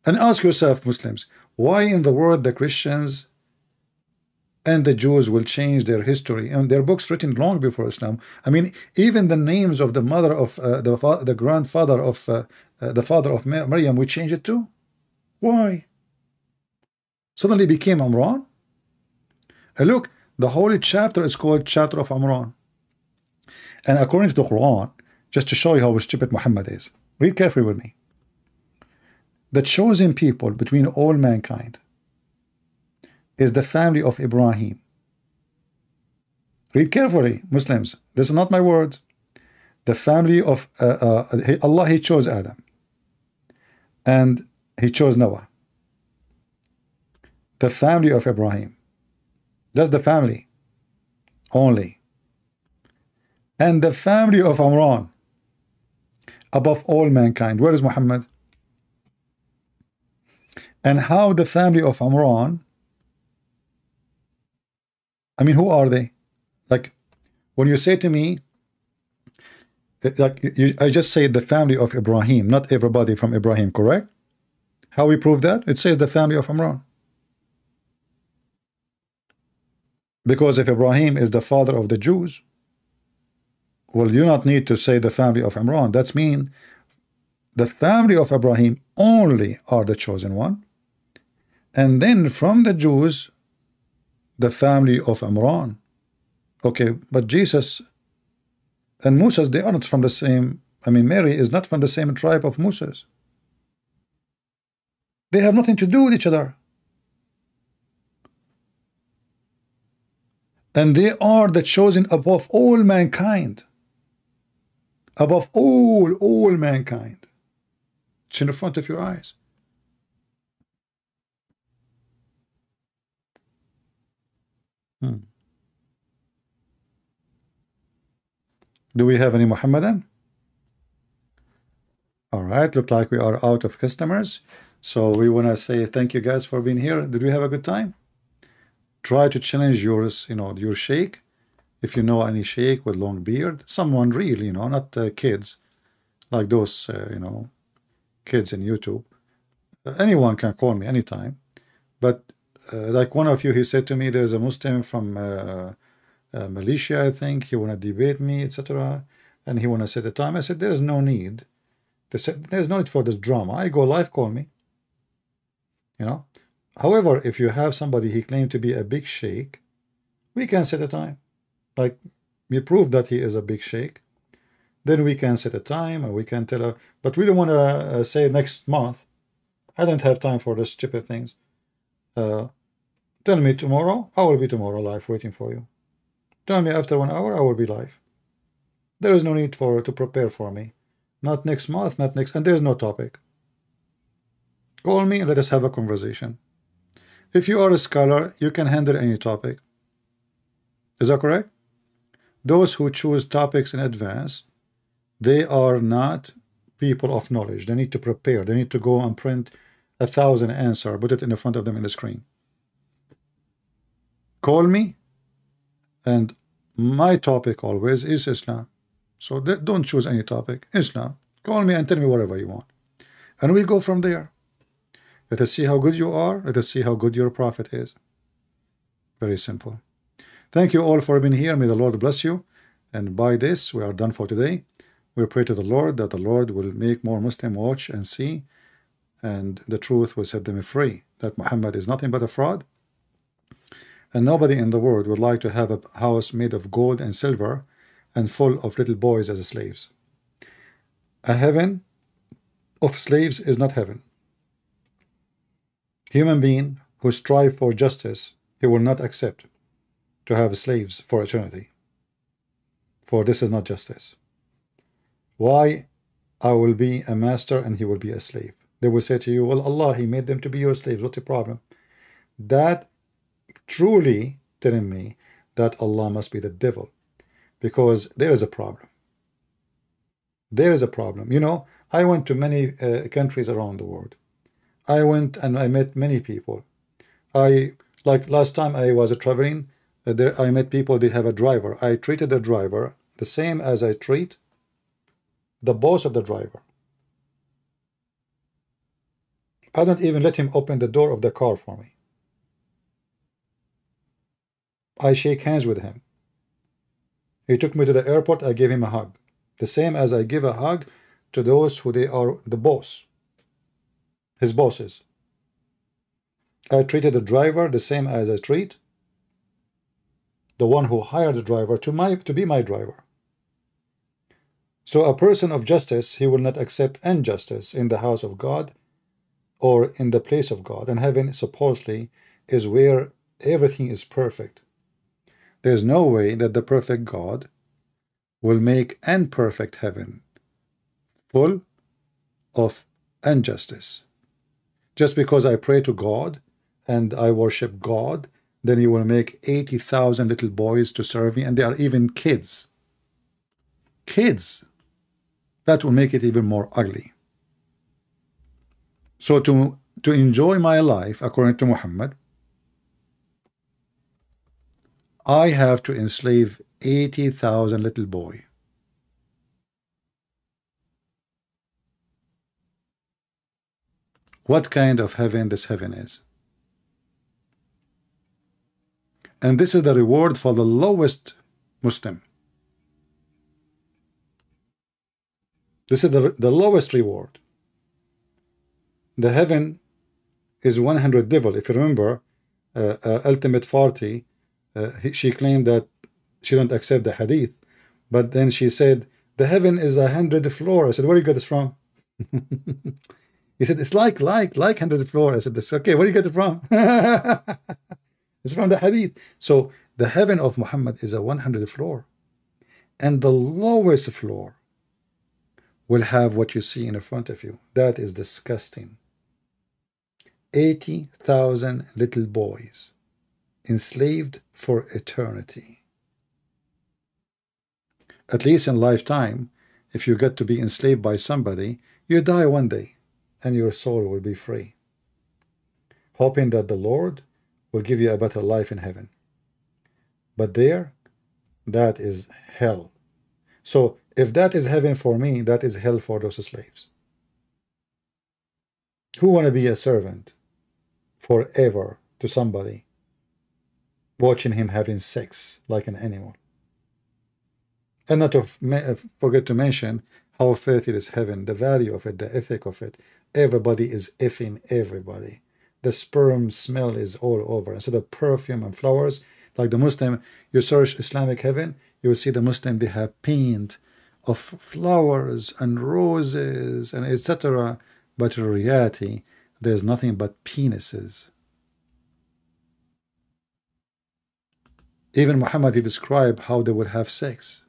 And ask yourself, Muslims, why in the world the Christians and the Jews will change their history and their books written long before Islam. I mean, even the names of the mother of uh, the the grandfather of uh, uh, the father of Maryam, we change it too. Why? Suddenly became Amran. And look, the holy chapter is called chapter of Amran. And according to the Quran, just to show you how stupid Muhammad is, read carefully with me. The chosen people between all mankind is the family of Ibrahim. Read carefully, Muslims. This is not my words. The family of uh, uh, Allah, He chose Adam. And He chose Noah. The family of Ibrahim. That's the family only. And the family of Amran above all mankind. Where is Muhammad? And how the family of Amran I mean, who are they? Like, when you say to me, eh, like you, I just say the family of Ibrahim, not everybody from Ibrahim, correct? How we prove that? It says the family of Imran. Because if Ibrahim is the father of the Jews, well, you not need to say the family of Imran. That's mean the family of Ibrahim only are the chosen one. And then from the Jews, the family of Imran. Okay, but Jesus and Moses, they are not from the same, I mean, Mary is not from the same tribe of Moses. They have nothing to do with each other. And they are the chosen above all mankind. Above all, all mankind. It's in the front of your eyes. Hmm. Do we have any Muhammadan? All right, look like we are out of customers. So we want to say thank you guys for being here. Did we have a good time? Try to challenge yours, you know, your sheikh. If you know any sheikh with long beard, someone real, you know, not uh, kids like those, uh, you know, kids in YouTube. Uh, anyone can call me anytime. But like one of you, he said to me, there's a Muslim from uh, uh, Malaysia, I think, he want to debate me, etc. And he want to set a time. I said, there is no need. Said, there's no need for this drama. I go live, call me. You know. However, if you have somebody he claimed to be a big sheikh, we can set a time. Like, we prove that he is a big sheikh. Then we can set a time and we can tell her, but we don't want to uh, say next month. I don't have time for the stupid things. Uh, Tell me tomorrow, I will be tomorrow live waiting for you. Tell me after one hour, I will be live. There is no need for to prepare for me. Not next month, not next, and there's no topic. Call me and let us have a conversation. If you are a scholar, you can handle any topic. Is that correct? Those who choose topics in advance, they are not people of knowledge. They need to prepare. They need to go and print a thousand answer, put it in the front of them in the screen. Call me, and my topic always is Islam. So don't choose any topic. Islam. Call me and tell me whatever you want. And we go from there. Let us see how good you are. Let us see how good your prophet is. Very simple. Thank you all for being here. May the Lord bless you. And by this, we are done for today. We pray to the Lord that the Lord will make more Muslim watch and see, and the truth will set them free. That Muhammad is nothing but a fraud. And nobody in the world would like to have a house made of gold and silver and full of little boys as slaves. A heaven of slaves is not heaven. Human being who strive for justice, he will not accept to have slaves for eternity. For this is not justice. Why I will be a master and he will be a slave? They will say to you, well, Allah, he made them to be your slaves. What's the problem? That truly telling me that Allah must be the devil because there is a problem. There is a problem. You know, I went to many uh, countries around the world. I went and I met many people. I like last time I was traveling, uh, there I met people. They have a driver. I treated the driver the same as I treat the boss of the driver. I don't even let him open the door of the car for me. I shake hands with him. He took me to the airport. I gave him a hug. The same as I give a hug to those who they are the boss, his bosses. I treated the driver the same as I treat the one who hired the driver to my to be my driver. So a person of justice, he will not accept injustice in the house of God or in the place of God. And heaven supposedly is where everything is perfect. There's no way that the perfect God will make an imperfect heaven full of injustice. Just because I pray to God and I worship God, then He will make 80,000 little boys to serve me, and they are even kids. Kids. That will make it even more ugly. So to, to enjoy my life, according to Muhammad, I have to enslave 80,000 little boy. What kind of heaven this heaven is? And this is the reward for the lowest Muslim. This is the, the lowest reward. The heaven is 100 devil. If you remember, uh, uh, Ultimate Farty uh, she claimed that she don't accept the hadith. But then she said the heaven is a hundred floor. I said where you get this from? He said it's like like like hundred floor. I said this okay. Where you get it from? It's from the hadith. So the heaven of Muhammad is a 100 floor. And the lowest floor will have what you see in front of you. That is disgusting. 80,000 little boys enslaved for eternity. At least in lifetime, if you get to be enslaved by somebody, you die one day and your soul will be free. Hoping that the Lord will give you a better life in heaven. But there, that is hell. So if that is heaven for me, that is hell for those slaves. Who want to be a servant forever to somebody watching him having sex like an animal. And not to uh, forget to mention how filthy is heaven, the value of it, the ethic of it. Everybody is effing everybody. The sperm smell is all over. Instead of perfume and flowers, like the Muslim, you search Islamic heaven, you will see the Muslim, they have paint of flowers and roses and etc. But in reality, there's nothing but penises. Even Muhammad, he described how they would have sex.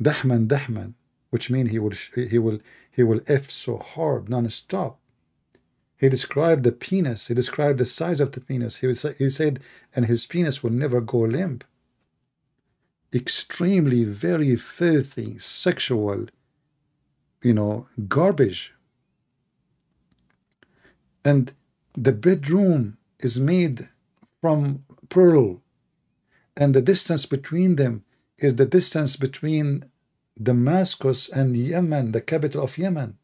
Dahman, Dahman, which means he will, he will, he will F so hard, non-stop. He described the penis. He described the size of the penis. He, was, he said, and his penis will never go limp. Extremely, very filthy, sexual, you know, garbage and the bedroom is made from pearl and the distance between them is the distance between Damascus and Yemen, the capital of Yemen.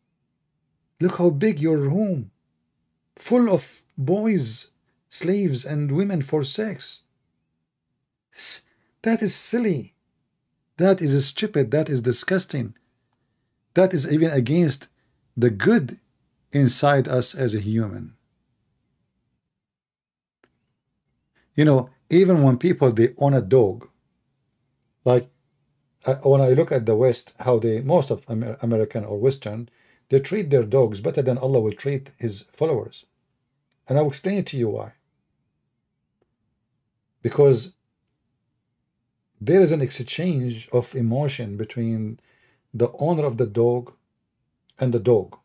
Look how big your room, full of boys, slaves, and women for sex. That is silly. That is stupid. That is disgusting. That is even against the good inside us as a human. You know, even when people they own a dog, like uh, when I look at the West, how they most of Amer American or Western, they treat their dogs better than Allah will treat His followers, and I will explain it to you why. Because there is an exchange of emotion between the owner of the dog and the dog.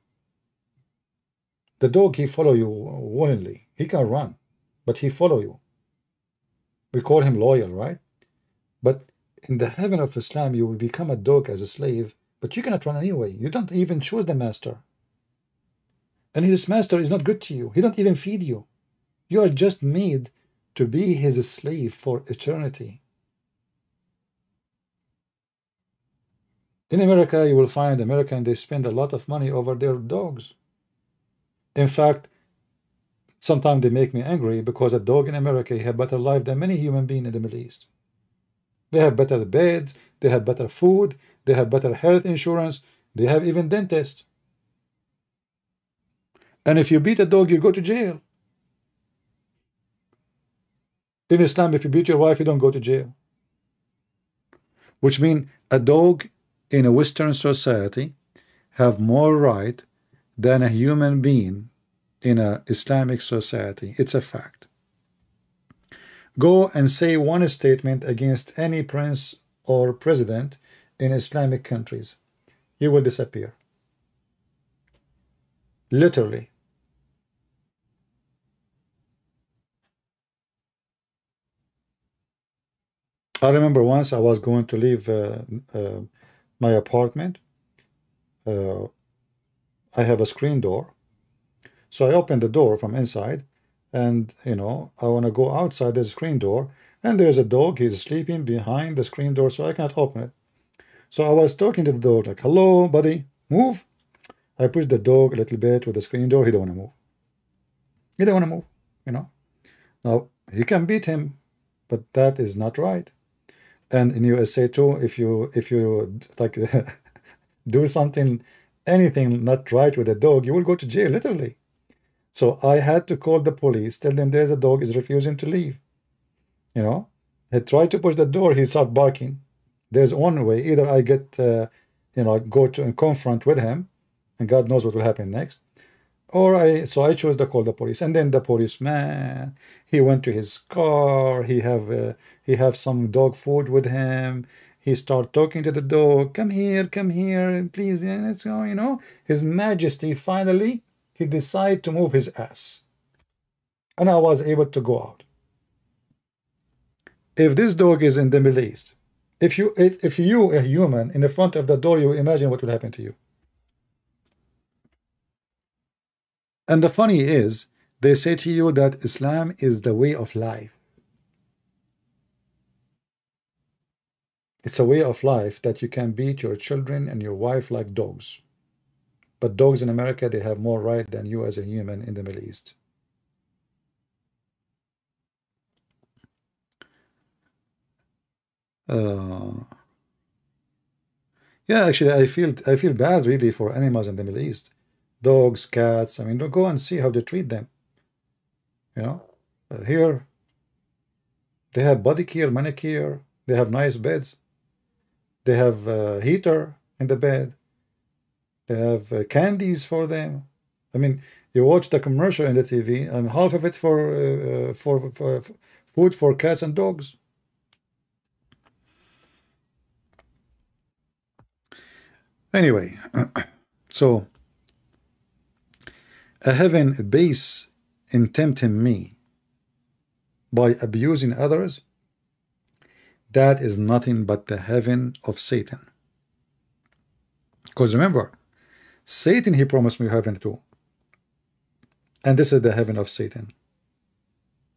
The dog he follow you willingly. He can run, but he follow you. We call him loyal, right? But in the heaven of Islam, you will become a dog as a slave, but you cannot run anyway. You don't even choose the master. And his master is not good to you. He don't even feed you. You are just made to be his slave for eternity. In America, you will find American, they spend a lot of money over their dogs. In fact, Sometimes they make me angry because a dog in America have better life than many human beings in the Middle East. They have better beds, they have better food, they have better health insurance, they have even dentists. And if you beat a dog, you go to jail. In Islam, if you beat your wife, you don't go to jail. Which means a dog in a Western society have more right than a human being in an Islamic society. It's a fact. Go and say one statement against any prince or president in Islamic countries. You will disappear. Literally. I remember once I was going to leave uh, uh, my apartment. Uh, I have a screen door so I open the door from inside and, you know, I want to go outside the screen door and there's a dog. He's sleeping behind the screen door, so I can't open it. So I was talking to the dog like, hello, buddy, move. I push the dog a little bit with the screen door. He don't want to move. He don't want to move, you know. Now, you can beat him, but that is not right. And in USA too, if you if you like do something, anything not right with a dog, you will go to jail, literally. So I had to call the police, tell them there's a dog is refusing to leave. You know, I tried to push the door, he started barking. There's one way, either I get, uh, you know, go to and confront with him, and God knows what will happen next. Or I, so I chose to call the police, and then the policeman, he went to his car, he have, uh, he have some dog food with him, he start talking to the dog, come here, come here, please, yeah, let's go, you know. His Majesty finally he decided to move his ass. And I was able to go out. If this dog is in the Middle East, if you if, if you a human in the front of the door, you imagine what will happen to you. And the funny is, they say to you that Islam is the way of life. It's a way of life that you can beat your children and your wife like dogs. But dogs in America, they have more right than you as a human in the Middle East. Uh, yeah, actually, I feel I feel bad really for animals in the Middle East, dogs, cats. I mean, go and see how they treat them. You know, uh, here they have body care, manicure. They have nice beds. They have a heater in the bed. They have uh, candies for them. I mean, you watch the commercial in the TV, and half of it for uh, uh for, for, food for cats and dogs. Anyway, so a heaven base in tempting me by abusing others, that is nothing but the heaven of Satan. Because remember, Satan, he promised me heaven too. And this is the heaven of Satan,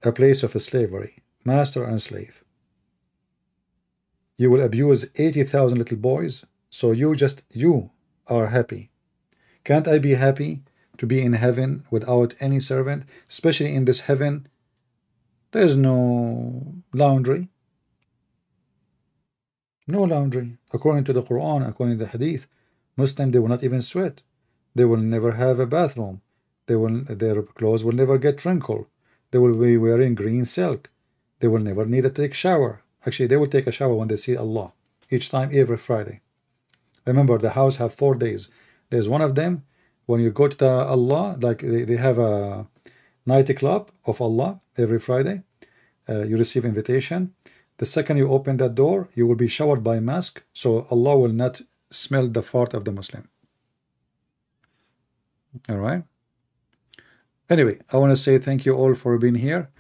a place of slavery, master and slave. You will abuse 80,000 little boys, so you just, you are happy. Can't I be happy to be in heaven without any servant, especially in this heaven? There's no laundry. No laundry. According to the Quran, according to the Hadith, Muslim, they will not even sweat. They will never have a bathroom. They will, their clothes will never get wrinkled. They will be wearing green silk. They will never need to take shower. Actually, they will take a shower when they see Allah. Each time, every Friday. Remember, the house have four days. There's one of them, when you go to the Allah, like they, they have a night club of Allah every Friday. Uh, you receive invitation. The second you open that door, you will be showered by mask, so Allah will not smell the fart of the Muslim. All right. Anyway, I want to say thank you all for being here.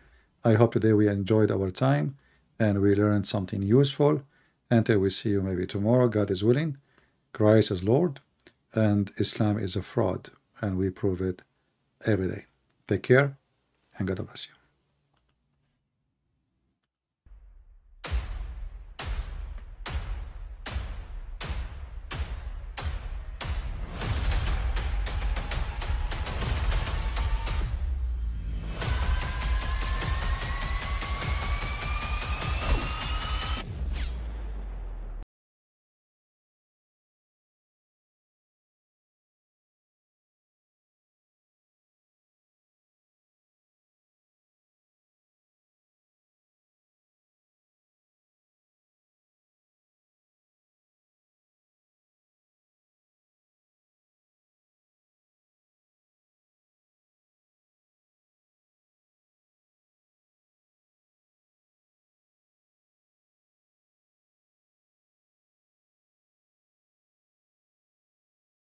I hope today we enjoyed our time and we learned something useful. Until we see you maybe tomorrow, God is willing. Christ is Lord and Islam is a fraud and we prove it every day. Take care and God bless you.